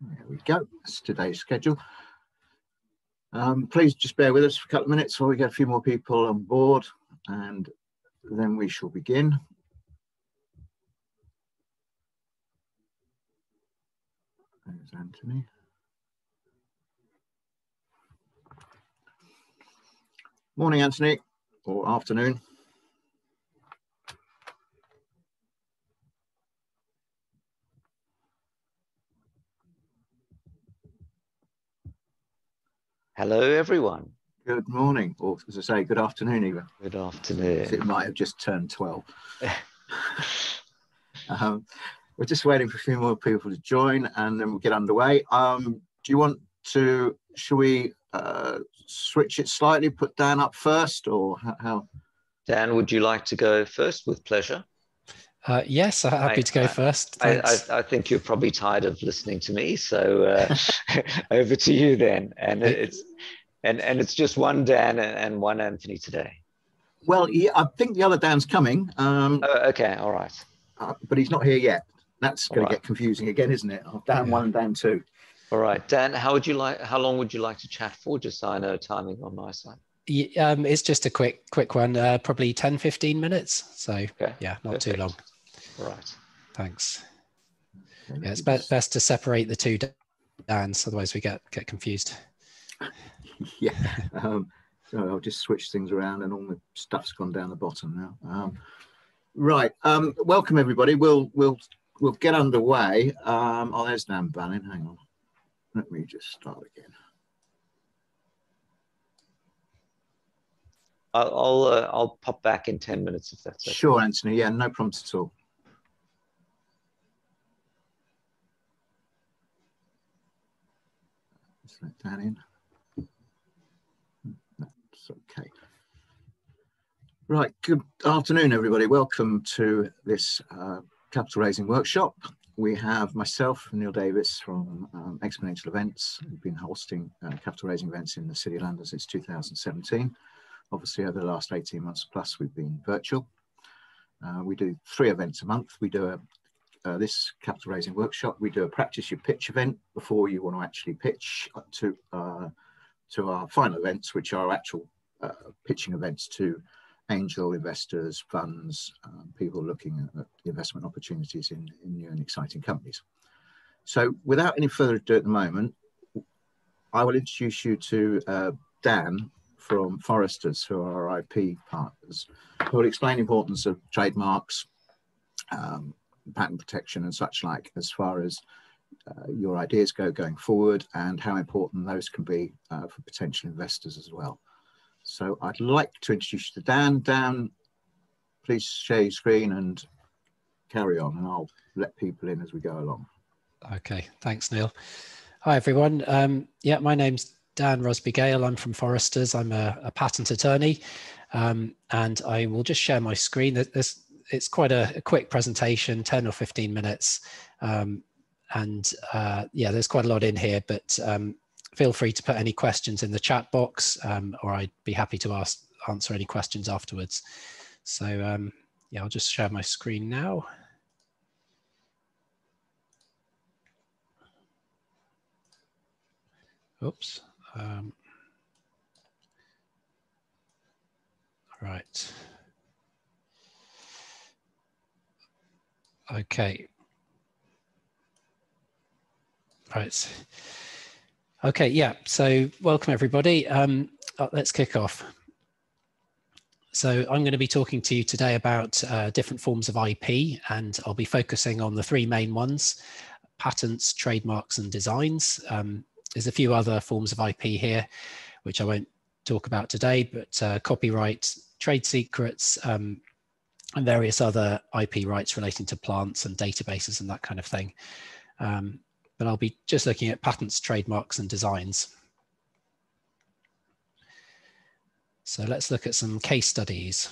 There we go. That's today's schedule. Um, please just bear with us for a couple of minutes while we get a few more people on board and then we shall begin. There's Anthony. Morning, Anthony, or afternoon. Hello, everyone. Good morning, or as I say, good afternoon, even. Good afternoon. It might have just turned 12. um, we're just waiting for a few more people to join and then we'll get underway. Um, do you want to, should we uh, switch it slightly, put Dan up first or how? Dan, would you like to go first with pleasure? Uh, yes, I'm happy I, to go I, first. I, I, think you're probably tired of listening to me, so uh, over to you then. And it's and and it's just one Dan and one Anthony today. Well, yeah, I think the other Dan's coming. Um, oh, okay, all right. Uh, but he's not here yet. That's going right. to get confusing again, isn't it? Oh, Dan yeah. one and Dan two. All right, Dan. How would you like? How long would you like to chat for? Just so I know timing on my side. Yeah, um, it's just a quick, quick one. Uh, probably 10, 15 minutes. So okay. yeah, not Perfect. too long. Right. Thanks. Yeah, it's best, best to separate the two Dans, otherwise we get get confused. yeah. Um, so I'll just switch things around, and all the stuff's gone down the bottom now. Um, right. Um, welcome everybody. We'll we'll we'll get underway. Um, oh, there's Dan Ballin. Hang on. Let me just start again. I'll I'll, uh, I'll pop back in ten minutes if that's okay. Sure, Anthony. Yeah, no problems at all. let that in. Okay. Right, good afternoon, everybody. Welcome to this uh, capital raising workshop. We have myself, Neal Davies from um, Exponential Events. We've been hosting uh, capital raising events in the City of London since 2017. Obviously, over the last 18 months plus, we've been virtual. Uh, we do three events a month. We do a uh, this capital raising workshop, we do a practice your pitch event before you want to actually pitch to uh, to our final events, which are actual uh, pitching events to angel investors, funds, um, people looking at investment opportunities in, in new and exciting companies. So without any further ado at the moment, I will introduce you to uh, Dan from Forresters, who are our IP partners, who will explain the importance of trademarks, um, patent protection and such like as far as uh, your ideas go going forward and how important those can be uh, for potential investors as well. So I'd like to introduce you to Dan. Dan, please share your screen and carry on and I'll let people in as we go along. Okay, thanks Neal. Hi everyone. Um, yeah, my name's Dan Rusby-Gale. I'm from Forresters. I'm a, a patent attorney um, and I will just share my screen. There's it's quite a, a, quick presentation, 10 or 15 minutes. Um, and uh, yeah, there's quite a lot in here, but um, feel free to put any questions in the chat box um, or I'd be happy to ask, answer any questions afterwards. So um, yeah, I'll just share my screen now. Oops. Um, right. Okay. Right. Okay, yeah. So welcome everybody. Um, uh, let's kick off. So I'm going to be talking to you today about uh, different forms of IP, and I'll be focusing on the three main ones, patents, trademarks, and designs. Um, there's a few other forms of IP here, which I won't talk about today, but uh, copyright, trade secrets, um, and various other IP rights relating to plants and databases and that kind of thing. Um, but I'll be just looking at patents, trademarks, and designs. So let's look at some case studies.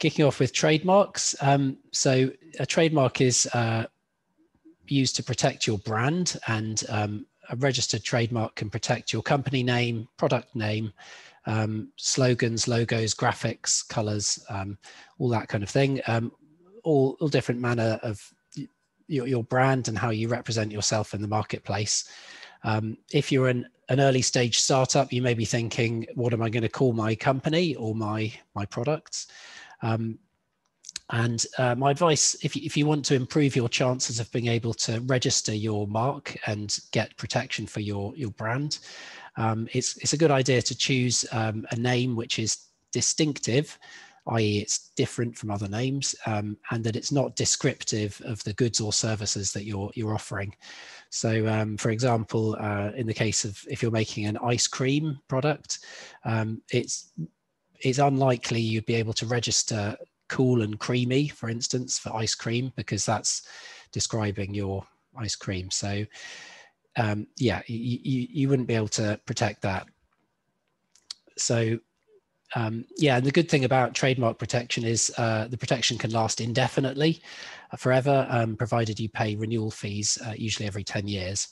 Kicking off with trademarks. Um, so a trademark is uh, used to protect your brand and um, a registered trademark can protect your company name, product name, um, slogans, logos, graphics, colors, um, all that kind of thing. Um, all, all different manner of your, your brand and how you represent yourself in the marketplace. Um, if you're an, an early stage startup, you may be thinking, what am I going to call my company or my, my products? Um, and uh, my advice, if you, if you want to improve your chances of being able to register your mark and get protection for your, your brand, um, it's, it's a good idea to choose um, a name which is distinctive, i.e. it's different from other names, um, and that it's not descriptive of the goods or services that you're, you're offering. So um, for example, uh, in the case of if you're making an ice cream product, um, it's it's unlikely you'd be able to register cool and creamy, for instance, for ice cream, because that's describing your ice cream. So um, yeah, you, you, you wouldn't be able to protect that. So um, yeah, and the good thing about trademark protection is uh, the protection can last indefinitely, uh, forever, um, provided you pay renewal fees, uh, usually every 10 years.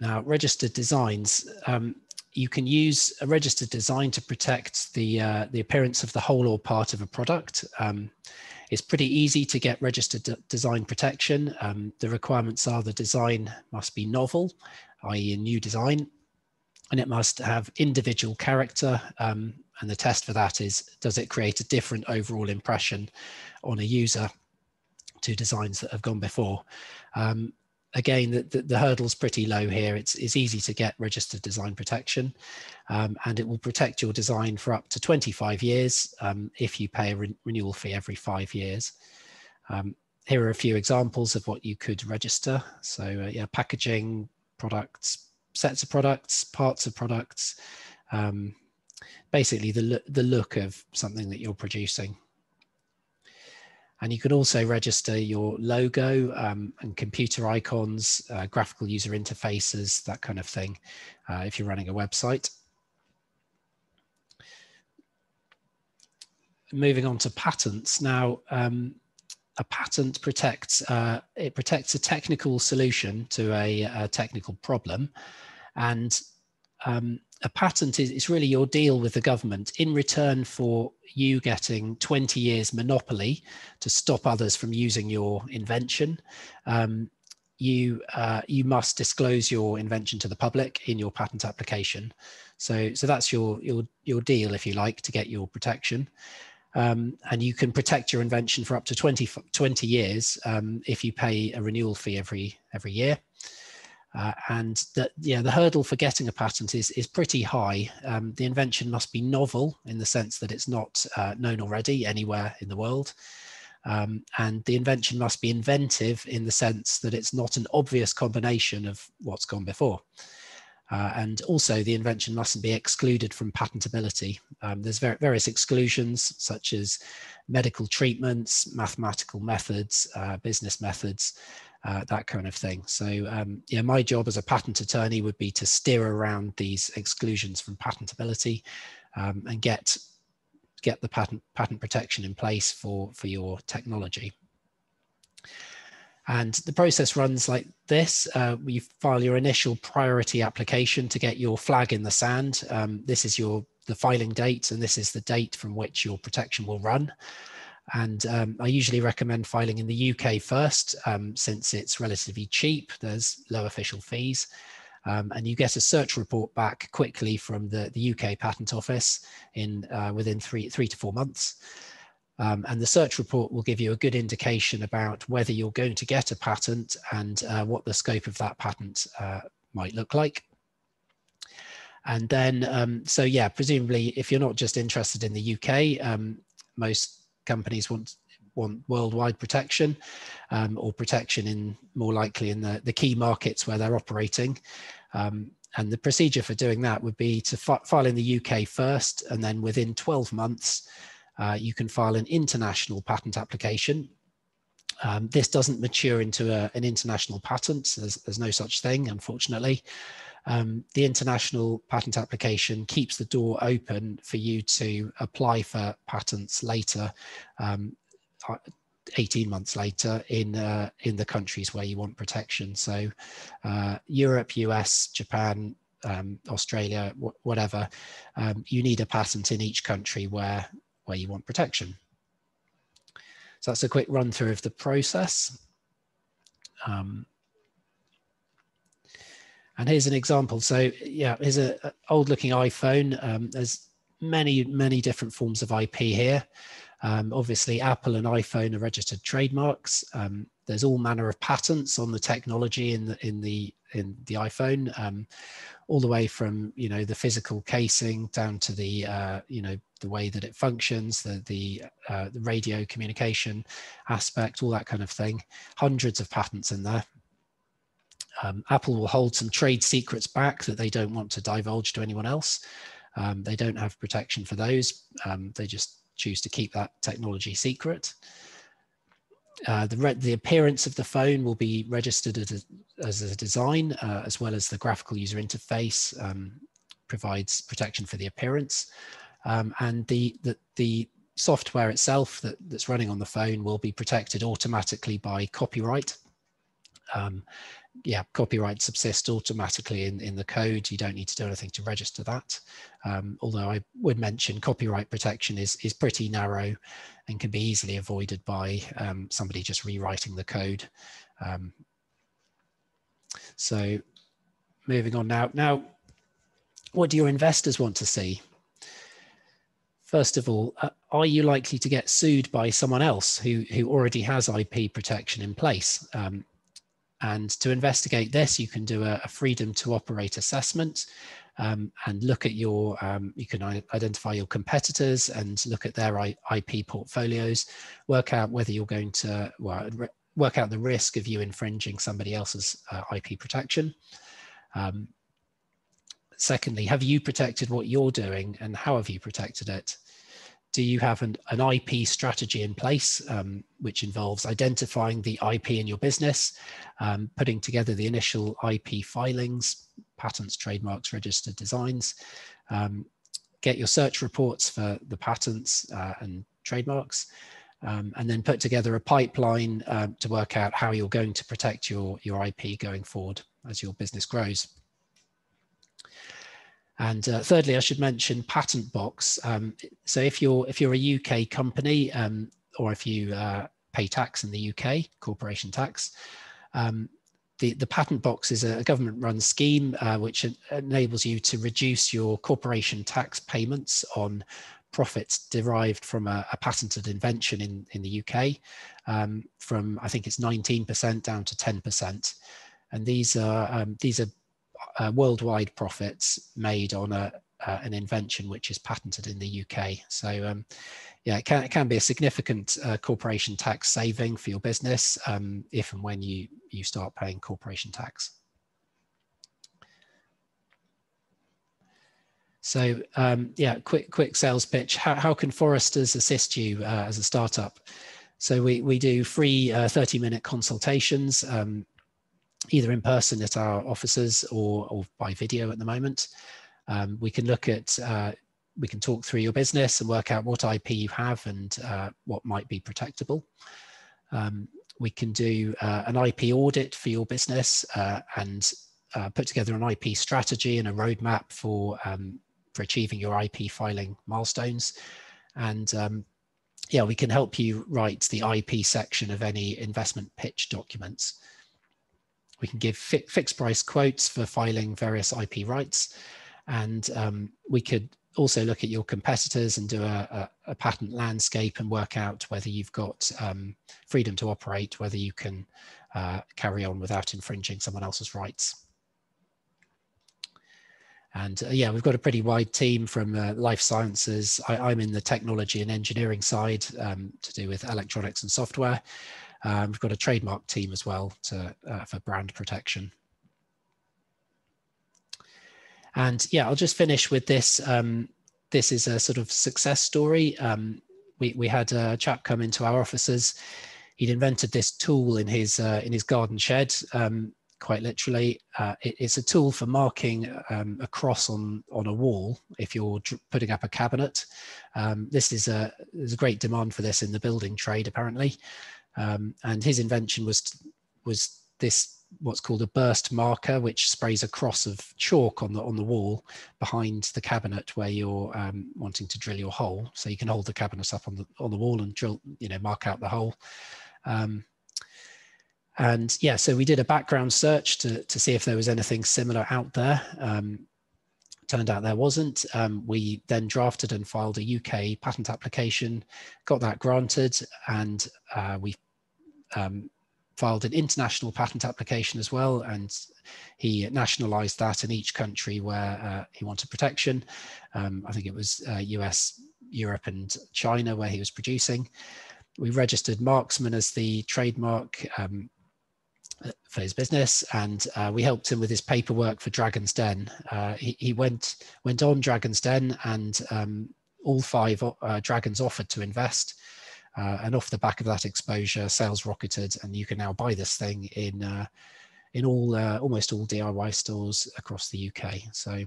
Now, registered designs. Um, you can use a registered design to protect the, uh, the appearance of the whole or part of a product. Um, it's pretty easy to get registered design protection. Um, the requirements are the design must be novel, i.e. a new design, and it must have individual character. Um, and the test for that is, does it create a different overall impression on a user to designs that have gone before? Um, again, the, the, the, hurdle's pretty low here. It's, it's easy to get registered design protection um, and it will protect your design for up to 25 years um, if you pay a re renewal fee every five years. Um, here are a few examples of what you could register. So uh, yeah, packaging, products, sets of products, parts of products, um, basically the, the look of something that you're producing. And you can also register your logo um, and computer icons, uh, graphical user interfaces, that kind of thing, uh, if you're running a website. Moving on to patents. Now, um, a patent protects uh, it protects a technical solution to a, a technical problem, and um, a patent is, really your deal with the government in return for you getting 20 years monopoly to stop others from using your invention. Um, you uh, you must disclose your invention to the public in your patent application. So so that's your your your deal, if you like, to get your protection. Um, and you can protect your invention for up to 20, 20 years um, if you pay a renewal fee every every year. Uh, and that yeah, the hurdle for getting a patent is is pretty high. Um, the invention must be novel in the sense that it's not uh, known already anywhere in the world. Um, and the invention must be inventive in the sense that it's not an obvious combination of what's gone before. Uh, and also the invention mustn't be excluded from patentability. Um, there's ver various exclusions such as medical treatments, mathematical methods, uh, business methods, uh, that kind of thing. So um, yeah, my job as a patent attorney would be to steer around these exclusions from patentability um, and get get the patent patent protection in place for for your technology. And the process runs like this. Uh, you file your initial priority application to get your flag in the sand. Um, this is your the filing date, and this is the date from which your protection will run. And um, I usually recommend filing in the UK first, um, since it's relatively cheap. There's low official fees. Um, and you get a search report back quickly from the, the UK Patent Office in uh, within three, three to four months. Um, and the search report will give you a good indication about whether you're going to get a patent and uh, what the scope of that patent uh, might look like. And then, um, so yeah, presumably if you're not just interested in the UK, um, most companies want want worldwide protection um, or protection in more likely in the, the key markets where they're operating. Um, and the procedure for doing that would be to fi file in the UK first, and then within 12 months, uh, you can file an international patent application. Um, this doesn't mature into a, an international patent. So there's, there's no such thing, unfortunately um, the international patent application keeps the door open for you to apply for patents later, um, uh, 18 months later in uh, in the countries where you want protection. So uh, Europe, US, Japan, um, Australia, whatever, um, you need a patent in each country where where you want protection. So that's a quick run through of the process. Um, and here's an example. So yeah, here's a, a old looking iPhone. Um, there's many, many different forms of IP here. Um, obviously, Apple and iPhone are registered trademarks. Um, there's all manner of patents on the technology in the in the in the iPhone, um, all the way from you know the physical casing down to the uh, you know the way that it functions, the the, uh, the radio communication aspect, all that kind of thing. Hundreds of patents in there. Um, Apple will hold some trade secrets back that they don't want to divulge to anyone else. Um, they don't have protection for those. Um, they just choose to keep that technology secret. Uh, the, the appearance of the phone will be registered as a, as a design, uh, as well as the graphical user interface um, provides protection for the appearance. Um, and the, the, the, software itself that, that's running on the phone will be protected automatically by copyright. Um, yeah, copyright subsists automatically in, in the code. You don't need to do anything to register that. Um, although I would mention copyright protection is, is pretty narrow and can be easily avoided by um, somebody just rewriting the code. Um, so moving on now. Now, what do your investors want to see? First of all, uh, are you likely to get sued by someone else who, who already has IP protection in place? Um, and to investigate this, you can do a, a freedom to operate assessment um, and look at your, um, you can identify your competitors and look at their IP portfolios, work out whether you're going to, well, work out the risk of you infringing somebody else's uh, IP protection. Um, secondly, have you protected what you're doing and how have you protected it? Do you have an, an IP strategy in place, um, which involves identifying the IP in your business, um, putting together the initial IP filings, patents, trademarks, registered designs, um, get your search reports for the patents uh, and trademarks, um, and then put together a pipeline uh, to work out how you're going to protect your, your IP going forward as your business grows. And uh, thirdly, I should mention Patent Box. Um, so if you're if you're a UK company um, or if you uh, pay tax in the UK, corporation tax, um, the, the Patent Box is a government-run scheme uh, which enables you to reduce your corporation tax payments on profits derived from a, a patented invention in, in the UK um, from, I think it's 19% down to 10%. And these are, um, these are uh, worldwide profits made on a, uh, an invention which is patented in the UK. So um, yeah, it can, it can be a significant uh, corporation tax saving for your business um, if and when you, you start paying corporation tax. So um, yeah, quick quick sales pitch. How, how can Forresters assist you uh, as a startup? So we, we do free uh, 30 minute consultations. Either in person at our offices or, or by video at the moment. Um, we can look at, uh, we can talk through your business and work out what IP you have and uh, what might be protectable. Um, we can do uh, an IP audit for your business uh, and uh, put together an IP strategy and a roadmap for, um, for achieving your IP filing milestones. And um, yeah, we can help you write the IP section of any investment pitch documents. We can give fi fixed price quotes for filing various IP rights. And um, we could also look at your competitors and do a, a, a patent landscape and work out whether you've got um, freedom to operate, whether you can uh, carry on without infringing someone else's rights. And uh, yeah, we've got a pretty wide team from uh, life sciences. I, am in the technology and engineering side um, to do with electronics and software. Um, we've got a trademark team as well to, uh, for brand protection. And yeah, I'll just finish with this. Um, this is a sort of success story. Um, we, we had a chap come into our offices. He'd invented this tool in his uh, in his garden shed. Um, quite literally, uh, it, it's a tool for marking um, a cross on on a wall if you're putting up a cabinet. Um, this is a there's a great demand for this in the building trade apparently. Um, and his invention was was this what's called a burst marker, which sprays a cross of chalk on the on the wall behind the cabinet where you're um, wanting to drill your hole. So you can hold the cabinet up on the on the wall and drill, you know, mark out the hole. Um, and yeah, so we did a background search to to see if there was anything similar out there. Um, turned out there wasn't. Um, we then drafted and filed a UK patent application, got that granted, and uh, we um, filed an international patent application as well, and he nationalized that in each country where uh, he wanted protection. Um, I think it was uh, US, Europe, and China where he was producing. We registered Marksman as the trademark um, for his business, and uh, we helped him with his paperwork for Dragon's Den. Uh, he, he, went went on Dragon's Den, and um, all five uh, dragons offered to invest. Uh, and off the back of that exposure, sales rocketed, and you can now buy this thing in uh, in all uh, almost all DIY stores across the UK. So,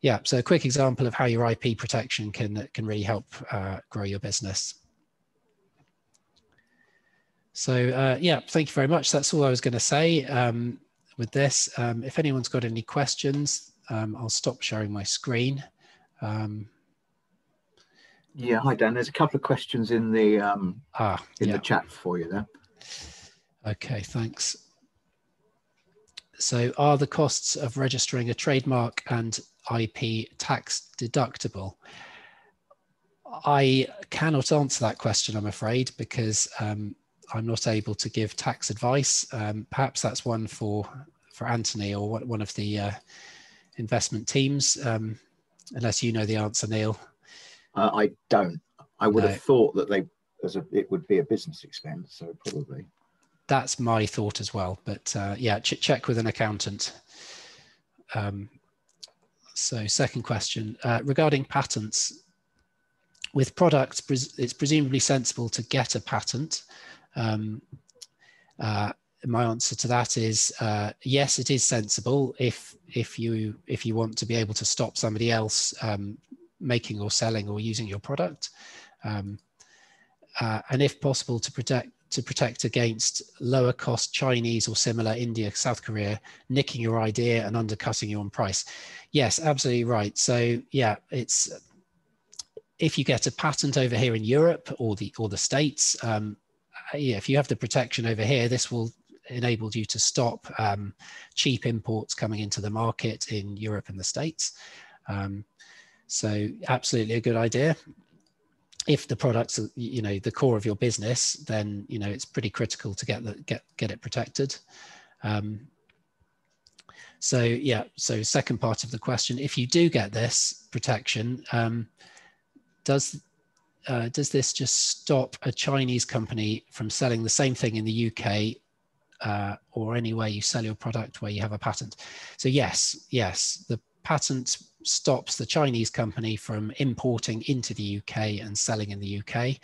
yeah, so a quick example of how your IP protection can can really help uh, grow your business. So, uh, yeah, thank you very much. That's all I was going to say um, with this. Um, if anyone's got any questions, um, I'll stop sharing my screen. Um, yeah, hi Dan. There's a couple of questions in the um, ah, in yeah. the chat for you there. Okay, thanks. So, are the costs of registering a trademark and IP tax deductible? I cannot answer that question, I'm afraid, because um, I'm not able to give tax advice. Um, perhaps that's one for for Anthony or one of the uh, investment teams, um, unless you know the answer, Neal. Uh, I don't. I would no. have thought that they as a it would be a business expense, so probably. That's my thought as well, but uh, yeah, ch- check with an accountant. Um, so, second question uh, regarding patents. With products, it's presumably sensible to get a patent. Um, uh, my answer to that is uh, yes, it is sensible if if you if you want to be able to stop somebody else um, making or selling or using your product, um, uh, and if possible, to protect to protect against lower cost Chinese or similar India, South Korea nicking your idea and undercutting you on price. Yes, absolutely right. So yeah, it's if you get a patent over here in Europe or the or the States, um, yeah, if you have the protection over here, this will enable you to stop um, cheap imports coming into the market in Europe and the States. Um, so absolutely a good idea. If the product's you know the core of your business, then you know it's pretty critical to get the get get it protected. Um, so yeah, so second part of the question: if you do get this protection, um, does uh, does this just stop a Chinese company from selling the same thing in the UK uh, or anywhere you sell your product where you have a patent? So yes, yes, the patent stops the Chinese company from importing into the UK and selling in the UK.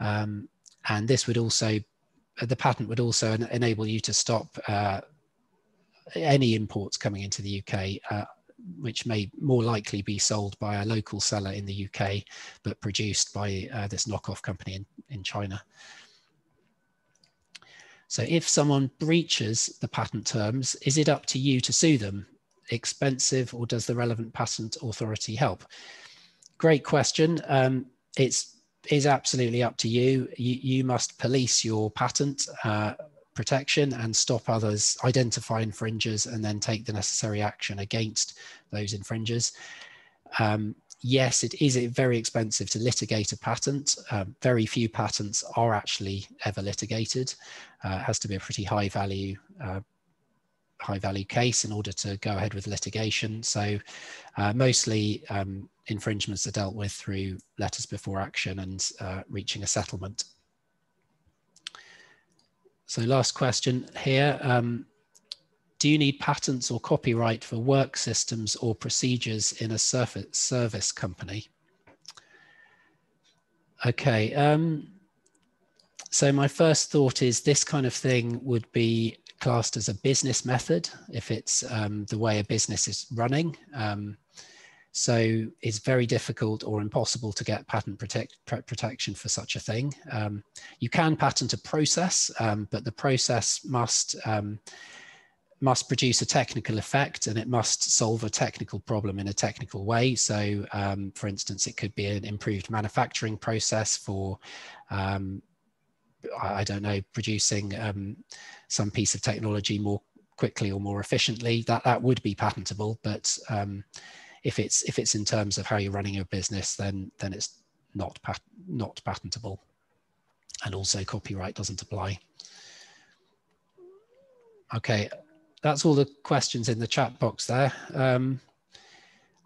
Um, and this would also, the patent would also en enable you to stop uh, any imports coming into the UK, uh, which may more likely be sold by a local seller in the UK, but produced by uh, this knockoff company in, in China. So if someone breaches the patent terms, is it up to you to sue them? Expensive or does the relevant patent authority help? Great question. Um, it's is absolutely up to you. You, you must police your patent uh, protection and stop others, identify infringers, and then take the necessary action against those infringers. Um, yes, it is very expensive to litigate a patent. Um, very few patents are actually ever litigated. Uh, it has to be a pretty high value uh, high value case in order to go ahead with litigation. So uh, mostly um, infringements are dealt with through letters before action and uh, reaching a settlement. So last question here. Um, do you need patents or copyright for work systems or procedures in a service company? Okay. Um, so my first thought is this kind of thing would be classed as a business method if it's um, the way a business is running. Um, So it's very difficult or impossible to get patent protect, protection for such a thing. Um, you can patent a process, um, but the process must um, must produce a technical effect and it must solve a technical problem in a technical way. So, um, for instance, it could be an improved manufacturing process for I don't know, producing um, some piece of technology more quickly or more efficiently, that that would be patentable. But um, if it's if it's in terms of how you're running your business, then then it's not pat not patentable, and also copyright doesn't apply. Okay, that's all the questions in the chat box there. Um,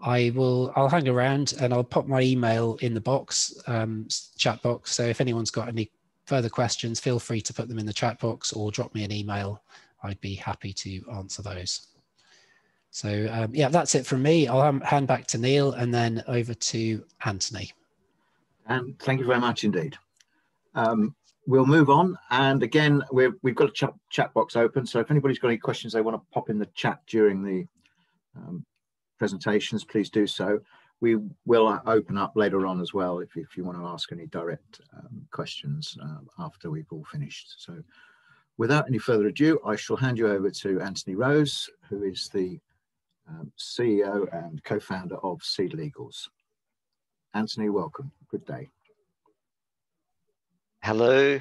I will I'll hang around and I'll pop my email in the box um, chat box. So if anyone's got any further questions, feel free to put them in the chat box or drop me an email. I'd be happy to answer those. So um, yeah, that's it from me. I'll hand back to Neal and then over to Anthony. And thank you very much indeed. Um, we'll move on. And again, we have got a chat, chat, box open. So if anybody's got any questions they want to pop in the chat during the um, presentations, please do so we will uh, open up later on as well if, if you want to ask any direct um, questions um, after we've all finished. So without any further ado, I shall hand you over to Anthony Rose, who is the um, CEO and co-founder of SeedLegals. Anthony, welcome. Good day. Hello,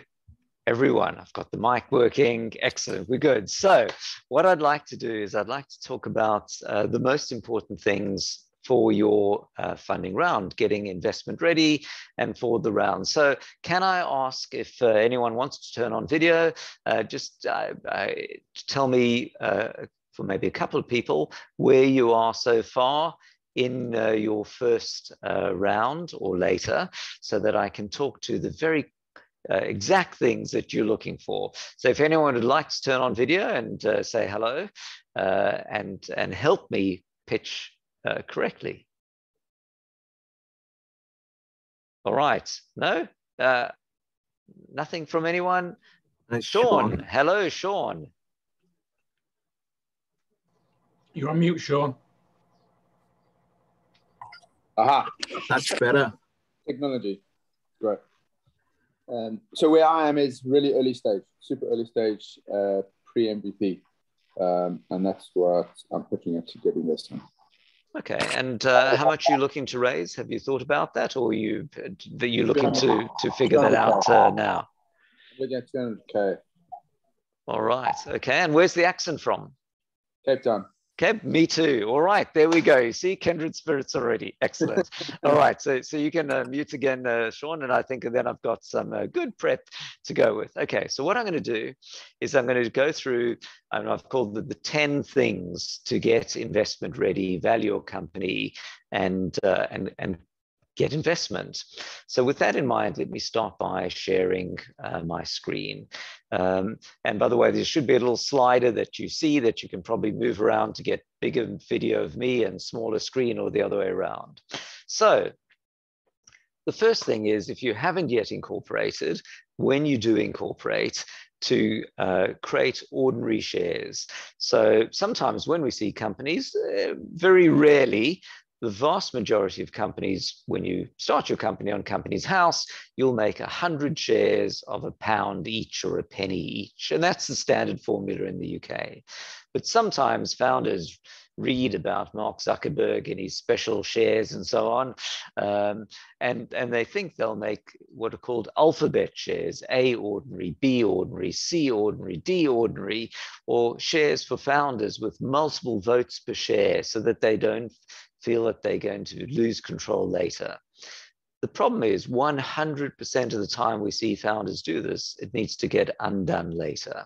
everyone. I've got the mic working. Excellent. We're good. So what I'd like to do is I'd like to talk about uh, the most important things for your uh, funding round, getting investment ready and for the round. So can I ask if uh, anyone wants to turn on video, uh, just uh, uh, tell me uh, for maybe a couple of people where you are so far in your first round or later so that I can talk to the very uh, exact things that you're looking for. So if anyone would like to turn on video and uh, say hello uh, and, and help me pitch uh, correctly. All right. No? Uh, nothing from anyone? Sean. Sean. Hello, Sean. You're on mute, Sean. Aha. That's better. Technology. Great. Um, so where I am is really early stage, super early stage, uh, pre-MVP. Um, and that's what I'm pitching it to get investment. Okay, and uh, how much are you looking to raise? Have you thought about that, or you that you looking to to figure that out uh, now? Looking at 200k. All right. Okay, and where's the accent from? Cape Town. Okay, me too. All right, there we go. You see, kindred spirits already. Excellent. All right, so so you can uh, mute again, uh, Sean, and I think then I've got some uh, good prep to go with. Okay, so what I'm going to do is I'm going to go through, and I've called the, the 10 things to get investment ready, value your company, and uh, and and get investment. So with that in mind, let me start by sharing uh, my screen. Um, and by the way, there should be a little slider that you see that you can probably move around to get bigger video of me and smaller screen or the other way around. So the first thing is if you haven't yet incorporated, when you do incorporate, to uh, create ordinary shares. So sometimes when we see companies, uh, very rarely the vast majority of companies, when you start your company on Companies House, you'll make 100 shares of a pound each or a penny each. And that's the standard formula in the UK. But sometimes founders read about Mark Zuckerberg and his special shares and so on. Um, and, and they think they'll make what are called alphabet shares A ordinary, B ordinary, C ordinary, D ordinary, or shares for founders with multiple votes per share so that they don't feel that they're going to lose control later. The problem is 100% of the time we see founders do this, it needs to get undone later.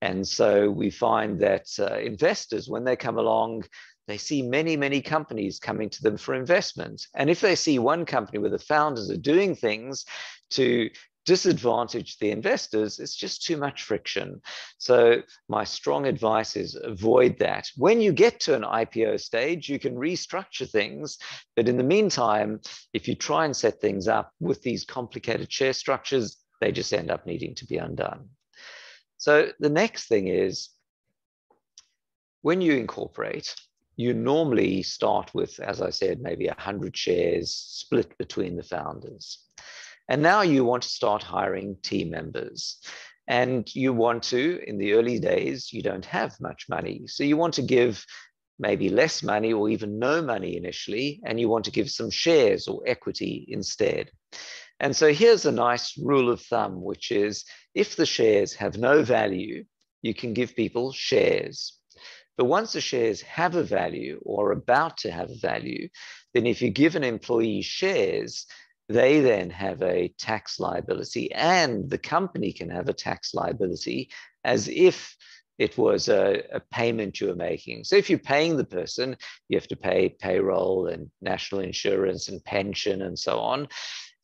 And so we find that uh, investors, when they come along, they see many, many companies coming to them for investment. And if they see one company where the founders are doing things to disadvantage the investors, it's just too much friction. So my strong advice is avoid that. When you get to an IPO stage, you can restructure things. But in the meantime, if you try and set things up with these complicated share structures, they just end up needing to be undone. So the next thing is when you incorporate, you normally start with, as I said, maybe 100 shares split between the founders. And now you want to start hiring team members. And you want to, in the early days, you don't have much money. So you want to give maybe less money or even no money initially, and you want to give some shares or equity instead. And so here's a nice rule of thumb, which is if the shares have no value, you can give people shares. But once the shares have a value or are about to have a value, then if you give an employee shares, they then have a tax liability and the company can have a tax liability as if it was a, a, payment you were making. So if you're paying the person, you have to pay payroll and national insurance and pension and so on.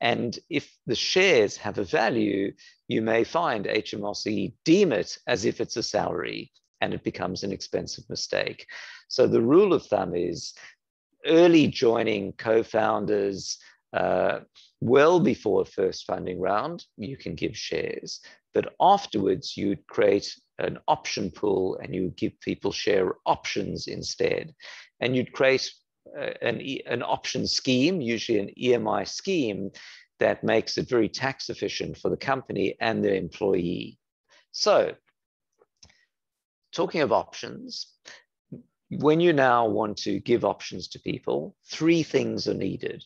And if the shares have a value, you may find HMRC deem it as if it's a salary and it becomes an expensive mistake. So the rule of thumb is early joining co-founders uh, well before a first funding round, you can give shares. But afterwards, you'd create an option pool and you give people share options instead. And you'd create uh, an, an option scheme, usually an EMI scheme, that makes it very tax efficient for the company and the employee. So, talking of options, when you now want to give options to people, three things are needed.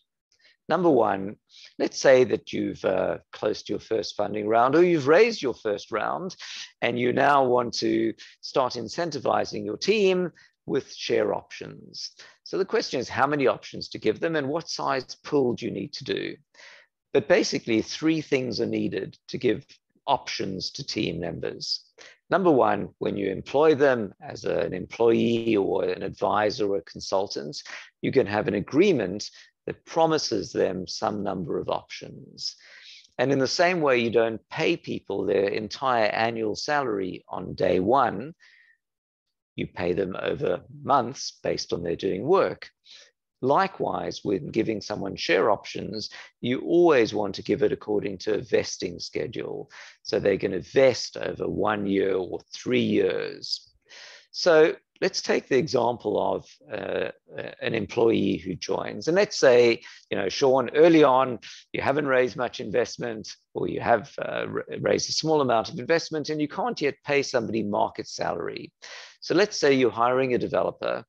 Number one, let's say that you've uh, closed your first funding round or you've raised your first round and you now want to start incentivizing your team with share options. So the question is how many options to give them and what size pool do you need to do? But basically, three things are needed to give options to team members. Number one, when you employ them as an employee or an advisor or a consultant, you can have an agreement that promises them some number of options. And in the same way, you don't pay people their entire annual salary on day one, you pay them over months based on their doing work. Likewise, when giving someone share options, you always want to give it according to a vesting schedule. So they're going to vest over one year or three years. So let's take the example of uh, an employee who joins. And let's say, you know, Sean, early on, you haven't raised much investment or you have uh, raised a small amount of investment and you can't yet pay somebody market salary. So let's say you're hiring a developer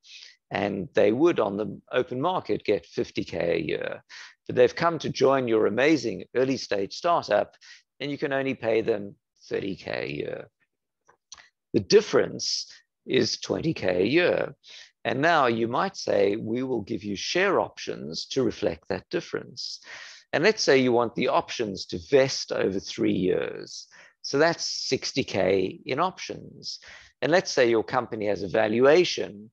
and they would on the open market get 50K a year. But they've come to join your amazing early stage startup and you can only pay them 30K a year. The difference is 20K a year. And now you might say, we will give you share options to reflect that difference. And let's say you want the options to vest over three years. So that's 60K in options. And let's say your company has a valuation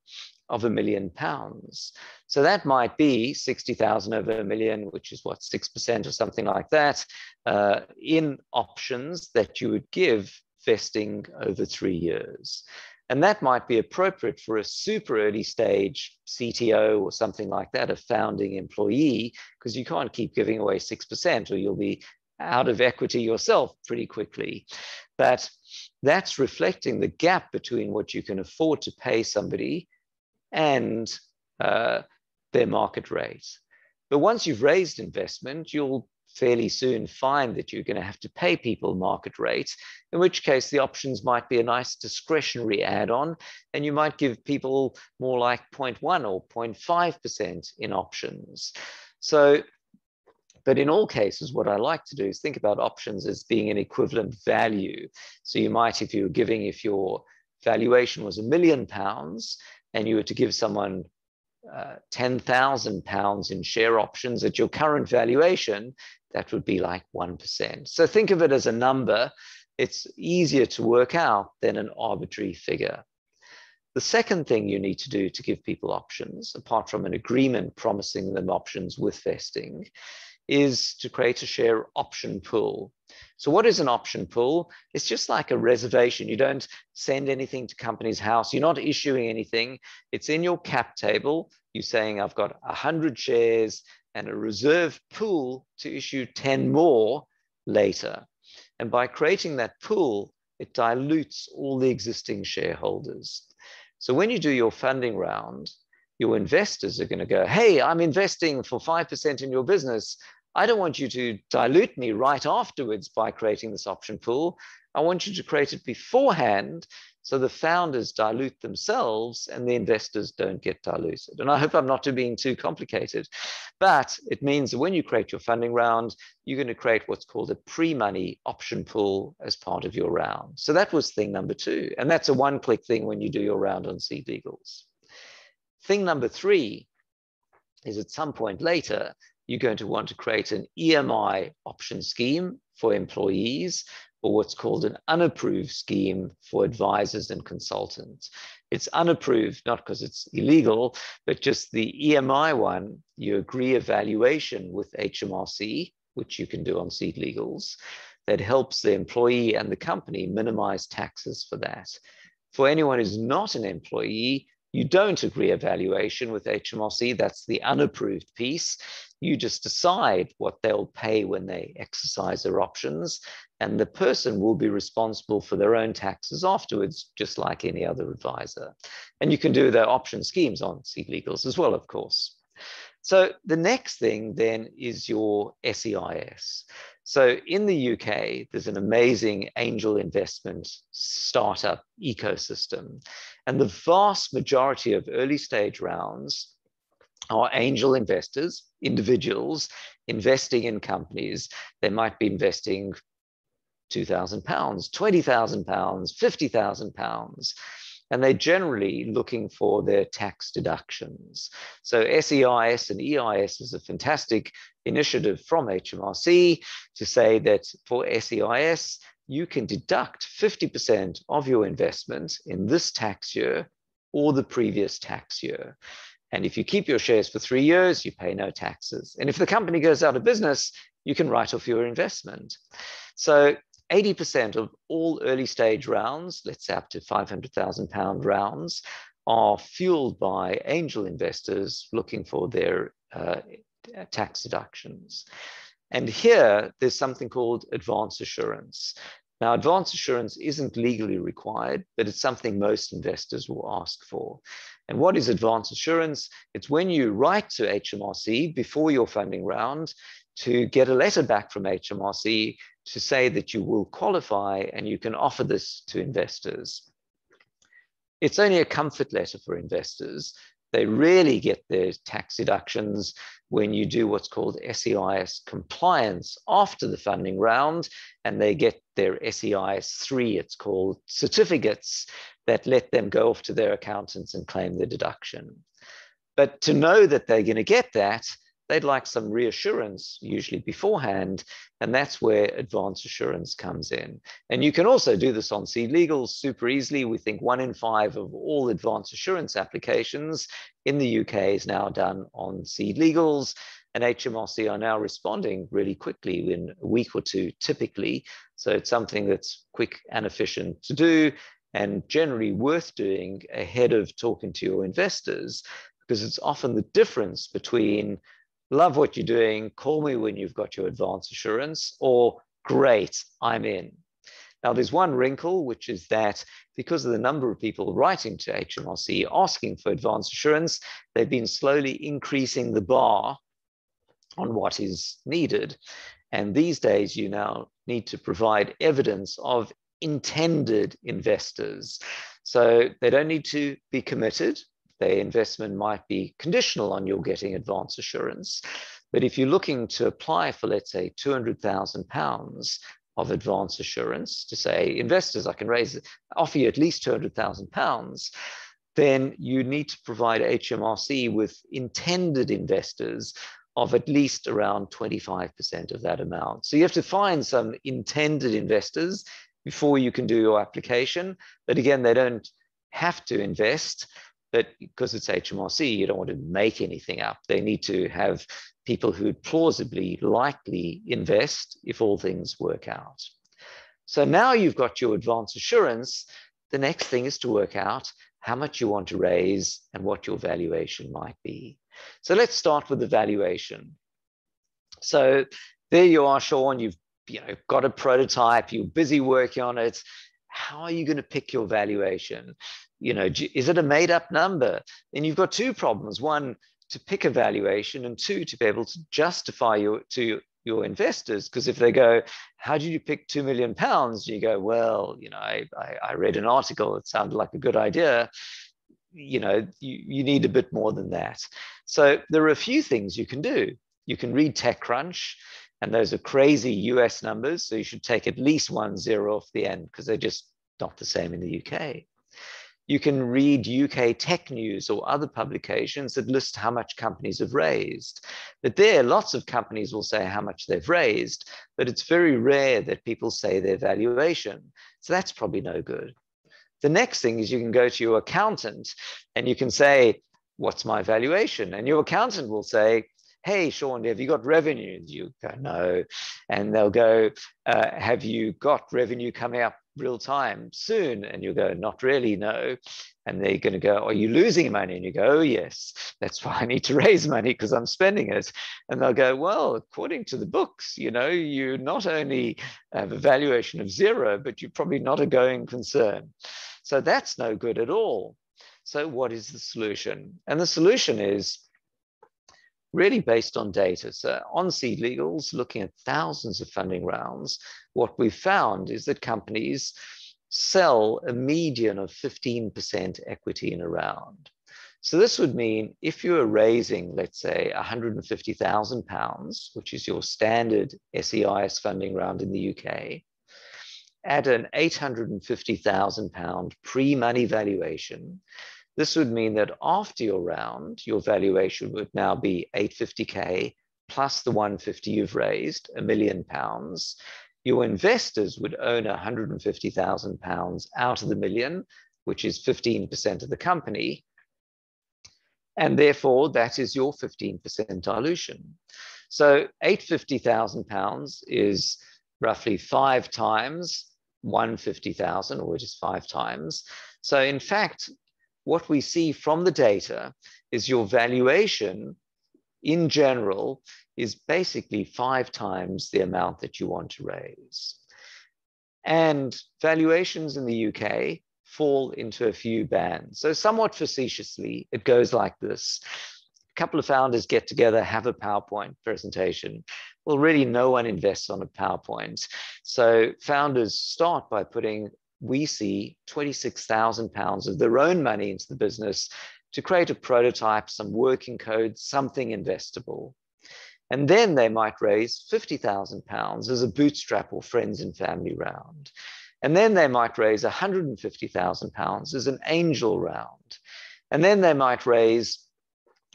of a million pounds. So that might be 60,000 over a million, which is what, 6% or something like that, uh, in options that you would give vesting over three years. And that might be appropriate for a super early stage CTO or something like that, a founding employee, because you can't keep giving away 6% or you'll be out of equity yourself pretty quickly. But that's reflecting the gap between what you can afford to pay somebody and uh, their market rate. But once you've raised investment, you'll fairly soon find that you're going to have to pay people market rates, in which case the options might be a nice discretionary add-on, and you might give people more like 0.1 or 0.5% in options. So, but in all cases, what I like to do is think about options as being an equivalent value. So you might, if you were giving, if your valuation was a million pounds, and you were to give someone uh, 10,000 pounds in share options at your current valuation, that would be like 1%. So think of it as a number. It's easier to work out than an arbitrary figure. The second thing you need to do to give people options, apart from an agreement promising them options with vesting, is to create a share option pool. So what is an option pool? It's just like a reservation. You don't send anything to Companies House. You're not issuing anything. It's in your cap table. You're saying, I've got 100 shares and a reserve pool to issue 10 more later. And by creating that pool, it dilutes all the existing shareholders. So when you do your funding round, your investors are going to go, hey, I'm investing for 5% in your business. I don't want you to dilute me right afterwards by creating this option pool. I want you to create it beforehand so the founders dilute themselves and the investors don't get diluted. And I hope I'm not being too complicated, but it means that when you create your funding round, you're going to create what's called a pre-money option pool as part of your round. So that was thing number two. And that's a one-click thing when you do your round on SeedLegals. Thing number three is at some point later, you're going to want to create an EMI option scheme for employees or what's called an unapproved scheme for advisors and consultants. It's unapproved, not because it's illegal, but just the EMI one, you agree a valuation with HMRC, which you can do on SeedLegals, that helps the employee and the company minimize taxes for that. For anyone who's not an employee, you don't agree a valuation with HMRC, that's the unapproved piece. You just decide what they'll pay when they exercise their options, and the person will be responsible for their own taxes afterwards, just like any other advisor. And you can do the option schemes on SeedLegals as well, of course. So the next thing then is your SEIS. So in the UK, there's an amazing angel investment startup ecosystem. And the vast majority of early stage rounds are angel investors, individuals investing in companies. They might be investing 2,000 pounds, 20,000 pounds, 50,000 pounds and they're generally looking for their tax deductions. So SEIS and EIS is a fantastic initiative from HMRC to say that for SEIS, you can deduct 50% of your investment in this tax year or the previous tax year. And if you keep your shares for three years, you pay no taxes. And if the company goes out of business, you can write off your investment. So 80% of all early stage rounds, let's say up to 500,000 pound rounds, are fueled by angel investors looking for their uh, Uh, tax deductions. And here there's something called advance assurance. Now, advance assurance isn't legally required, but it's something most investors will ask for. And what is advance assurance? It's when you write to HMRC before your funding round to get a letter back from HMRC to say that you will qualify and you can offer this to investors. It's only a comfort letter for investors. They really get their tax deductions when you do what's called SEIS compliance after the funding round, and they get their SEIS 3, it's called certificates that let them go off to their accountants and claim the deduction. But to know that they're going to get that, they'd like some reassurance, usually beforehand, and that's where advance assurance comes in. And you can also do this on SeedLegals super easily. We think one in five of all advance assurance applications in the UK is now done on SeedLegals. And HMRC are now responding really quickly in a week or two, typically. So it's something that's quick and efficient to do and generally worth doing ahead of talking to your investors because it's often the difference between love what you're doing, call me when you've got your advance assurance, or great, I'm in. Now, there's one wrinkle, which is that because of the number of people writing to HMRC asking for advance assurance, they've been slowly increasing the bar on what is needed. And these days, you now need to provide evidence of intended investors. So they don't need to be committed their investment might be conditional on your getting advance assurance. But if you're looking to apply for, let's say, 200,000 pounds of advance assurance to say, investors, I can raise, offer you at least 200,000 pounds, then you need to provide HMRC with intended investors of at least around 25% of that amount. So you have to find some intended investors before you can do your application. But again, they don't have to invest. But because it's HMRC, you don't want to make anything up. They need to have people who would plausibly likely invest if all things work out. So now you've got your advance assurance. The next thing is to work out how much you want to raise and what your valuation might be. So let's start with the valuation. So there you are, Sean. You've you know got a prototype. You're busy working on it how are you going to pick your valuation? You know, is it a made up number? And you've got two problems. One, to pick a valuation and two, to be able to justify your, to your investors. Because if they go, how did you pick 2 million pounds? You go, well, you know, I, I, I read an article. It sounded like a good idea you know, you, you need a bit more than that. So there are a few things you can do. You can read TechCrunch, and those are crazy US numbers. So you should take at least one zero off the end because they're just not the same in the UK. You can read UK tech news or other publications that list how much companies have raised. But there, lots of companies will say how much they've raised, but it's very rare that people say their valuation. So that's probably no good. The next thing is you can go to your accountant and you can say, What's my valuation? And your accountant will say, Hey, Sean, have you got revenue? You go, No. And they'll go, uh, Have you got revenue coming up real time soon? And you go, Not really, no. And they're going to go, Are you losing money? And you go, Oh, yes. That's why I need to raise money because I'm spending it. And they'll go, Well, according to the books, you know, you not only have a valuation of zero, but you're probably not a going concern. So that's no good at all. So what is the solution? And the solution is really based on data. So on SeedLegals, looking at thousands of funding rounds, what we found is that companies sell a median of 15% equity in a round. So this would mean if you are raising, let's say, 150,000 pounds, which is your standard SEIS funding round in the UK, at an 850,000 pound pre-money valuation, this would mean that after your round, your valuation would now be 850k plus the 150 you've raised, a million pounds. Your investors would own 150,000 pounds out of the million, which is 15% of the company. And therefore, that is your 15% dilution. So 850,000 pounds is roughly five times 150,000, or is five times. So in fact, what we see from the data is your valuation in general is basically five times the amount that you want to raise. And valuations in the UK fall into a few bands. So somewhat facetiously, it goes like this. A couple of founders get together, have a PowerPoint presentation well, really no one invests on a PowerPoint. So founders start by putting, we see 26,000 pounds of their own money into the business to create a prototype, some working code, something investable. And then they might raise 50,000 pounds as a bootstrap or friends and family round. And then they might raise 150,000 pounds as an angel round. And then they might raise,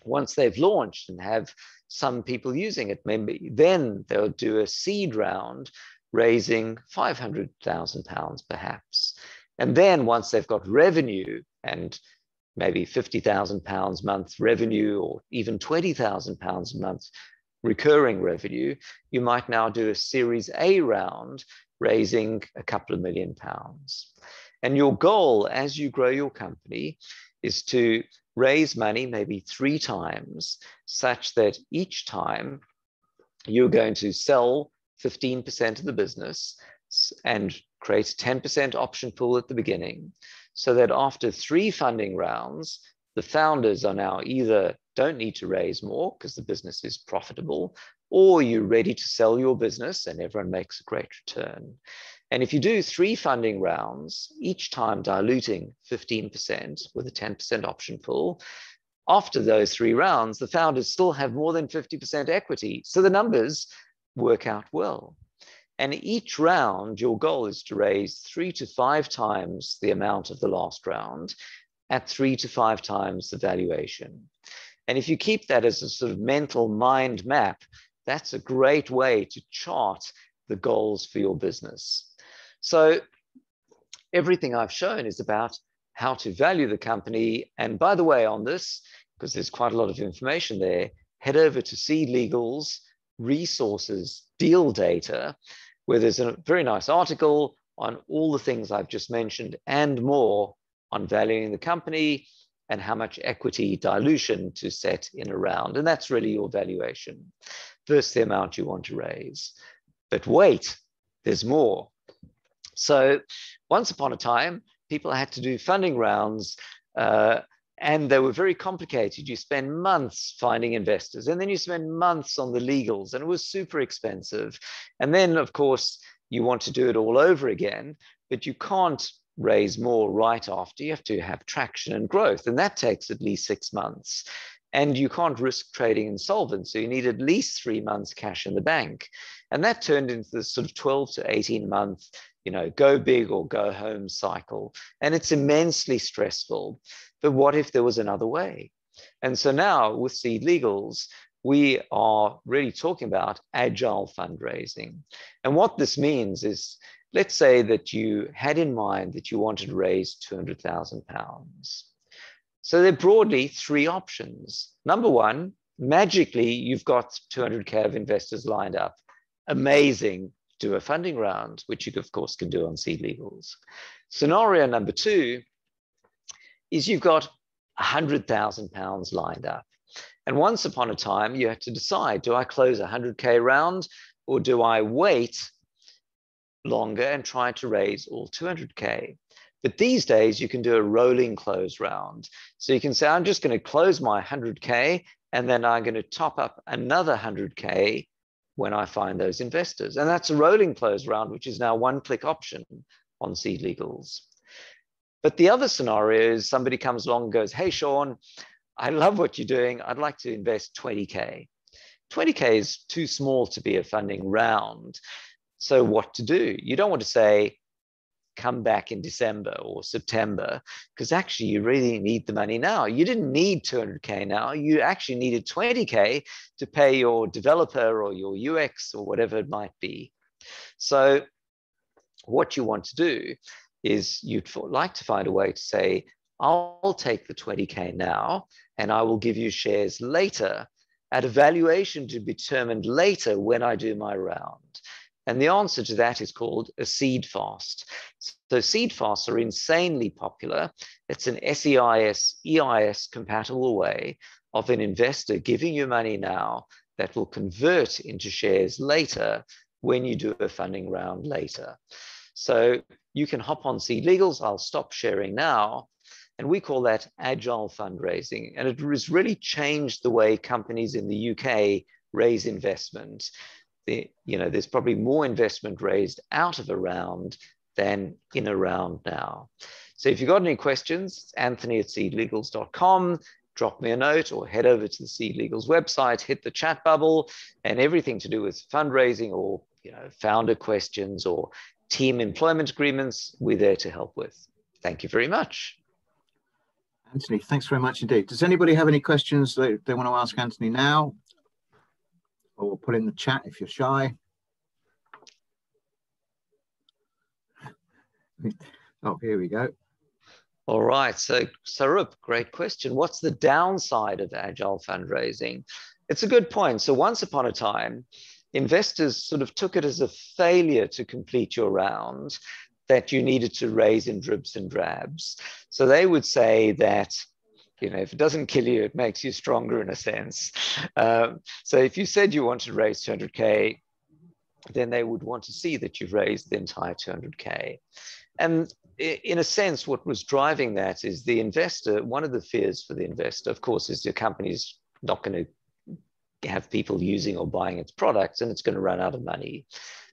once they've launched and have some people using it. Maybe then they'll do a seed round raising 500,000 pounds perhaps. And then once they've got revenue and maybe 50,000 pounds month revenue or even 20,000 pounds a month recurring revenue, you might now do a series A round raising a couple of million pounds. And your goal as you grow your company is to raise money maybe three times, such that each time you're going to sell 15% of the business and create a 10% option pool at the beginning, so that after three funding rounds, the founders are now either don't need to raise more because the business is profitable, or you're ready to sell your business and everyone makes a great return. And if you do three funding rounds, each time diluting 15% with a 10% option pool, after those three rounds, the founders still have more than 50% equity. So the numbers work out well. And each round, your goal is to raise three to five times the amount of the last round at three to five times the valuation. And if you keep that as a sort of mental mind map, that's a great way to chart the goals for your business. So everything I've shown is about how to value the company. And by the way, on this, because there's quite a lot of information there, head over to SeedLegals' resources deal data, where there's a very nice article on all the things I've just mentioned and more on valuing the company and how much equity dilution to set in a round. And that's really your valuation versus the amount you want to raise. But wait, there's more. So once upon a time, people had to do funding rounds uh, and they were very complicated. You spend months finding investors, and then you spend months on the legals, and it was super expensive. And then, of course, you want to do it all over again, but you can't raise more right after. You have to have traction and growth, and that takes at least six months. And you can't risk trading insolvent, so you need at least three months cash in the bank. And that turned into this sort of 12 to 18 month, you know, go big or go home cycle. And it's immensely stressful. But what if there was another way? And so now with SeedLegals, we are really talking about agile fundraising. And what this means is, let's say that you had in mind that you wanted to raise 200,000 pounds. So there are broadly three options. Number one, magically, you've got 200K of investors lined up. Amazing. Do a funding round, which you, of course, can do on SeedLegals. Scenario number two is you've got 100,000 pounds lined up. And once upon a time, you had to decide, do I close a 100K round or do I wait longer and try to raise all 200K? But these days, you can do a rolling close round. So you can say, I'm just going to close my 100K and then I'm going to top up another 100K when I find those investors. And that's a rolling close round, which is now one click option on SeedLegals. But the other scenario is somebody comes along and goes, Hey, Sean, I love what you're doing. I'd like to invest 20K. 20K is too small to be a funding round. So, what to do? You don't want to say, come back in December or September, because actually you really need the money now. You didn't need 200K now. You actually needed 20K to pay your developer or your UX or whatever it might be. So, what you want to do is you'd like to find a way to say, I'll take the 20K now and I will give you shares later at a valuation to be determined later when I do my round. And the answer to that is called a SeedFAST. So SeedFASTs are insanely popular. It's an SEIS, EIS compatible way of an investor giving you money now that will convert into shares later when you do a funding round later. So you can hop on SeedLegals. I'll stop sharing now and we call that agile fundraising. And it has really changed the way companies in the UK raise investment. The, you know, there's probably more investment raised out of a round than in a round now. So if you've got any questions, Anthony at seedlegals.com, drop me a note or head over to the SeedLegals website, hit the chat bubble, and everything to do with fundraising or you know, founder questions or team employment agreements, we're there to help with. Thank you very much. Anthony, thanks very much indeed. Does anybody have any questions they, they want to ask Anthony now? Or we'll put in the chat if you're shy. Oh, here we go. All right. So, Sarup, great question. What's the downside of agile fundraising? It's a good point. So, once upon a time, investors sort of took it as a failure to complete your round that you needed to raise in dribs and drabs. So they would say that, you know, if it doesn't kill you, it makes you stronger in a sense. Um, so if you said you wanted to raise 200K, then they would want to see that you've raised the entire 200K. And in a sense, what was driving that is the investor, one of the fears for the investor, of course, is your company's not going to have people using or buying its products and it's going to run out of money.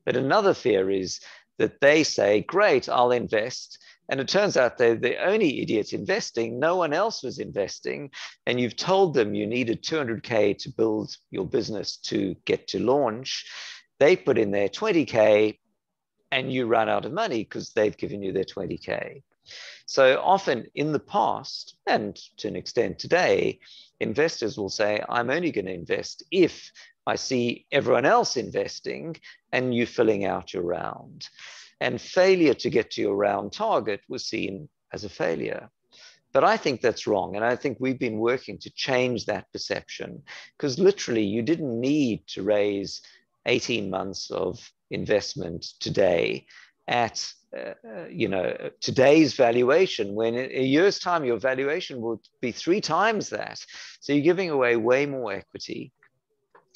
But another fear is that they say, great, I'll invest. And it turns out they're the only idiots investing. No one else was investing. And you've told them you needed 200K to build your business to get to launch. They put in their 20K and you run out of money because they've given you their 20K. So often in the past, and to an extent today, investors will say, I'm only going to invest if I see everyone else investing and you filling out your round. And failure to get to your round target was seen as a failure. But I think that's wrong. And I think we've been working to change that perception because literally you didn't need to raise 18 months of investment today at uh, you know today's valuation when in a year's time your valuation will be three times that so you're giving away way more equity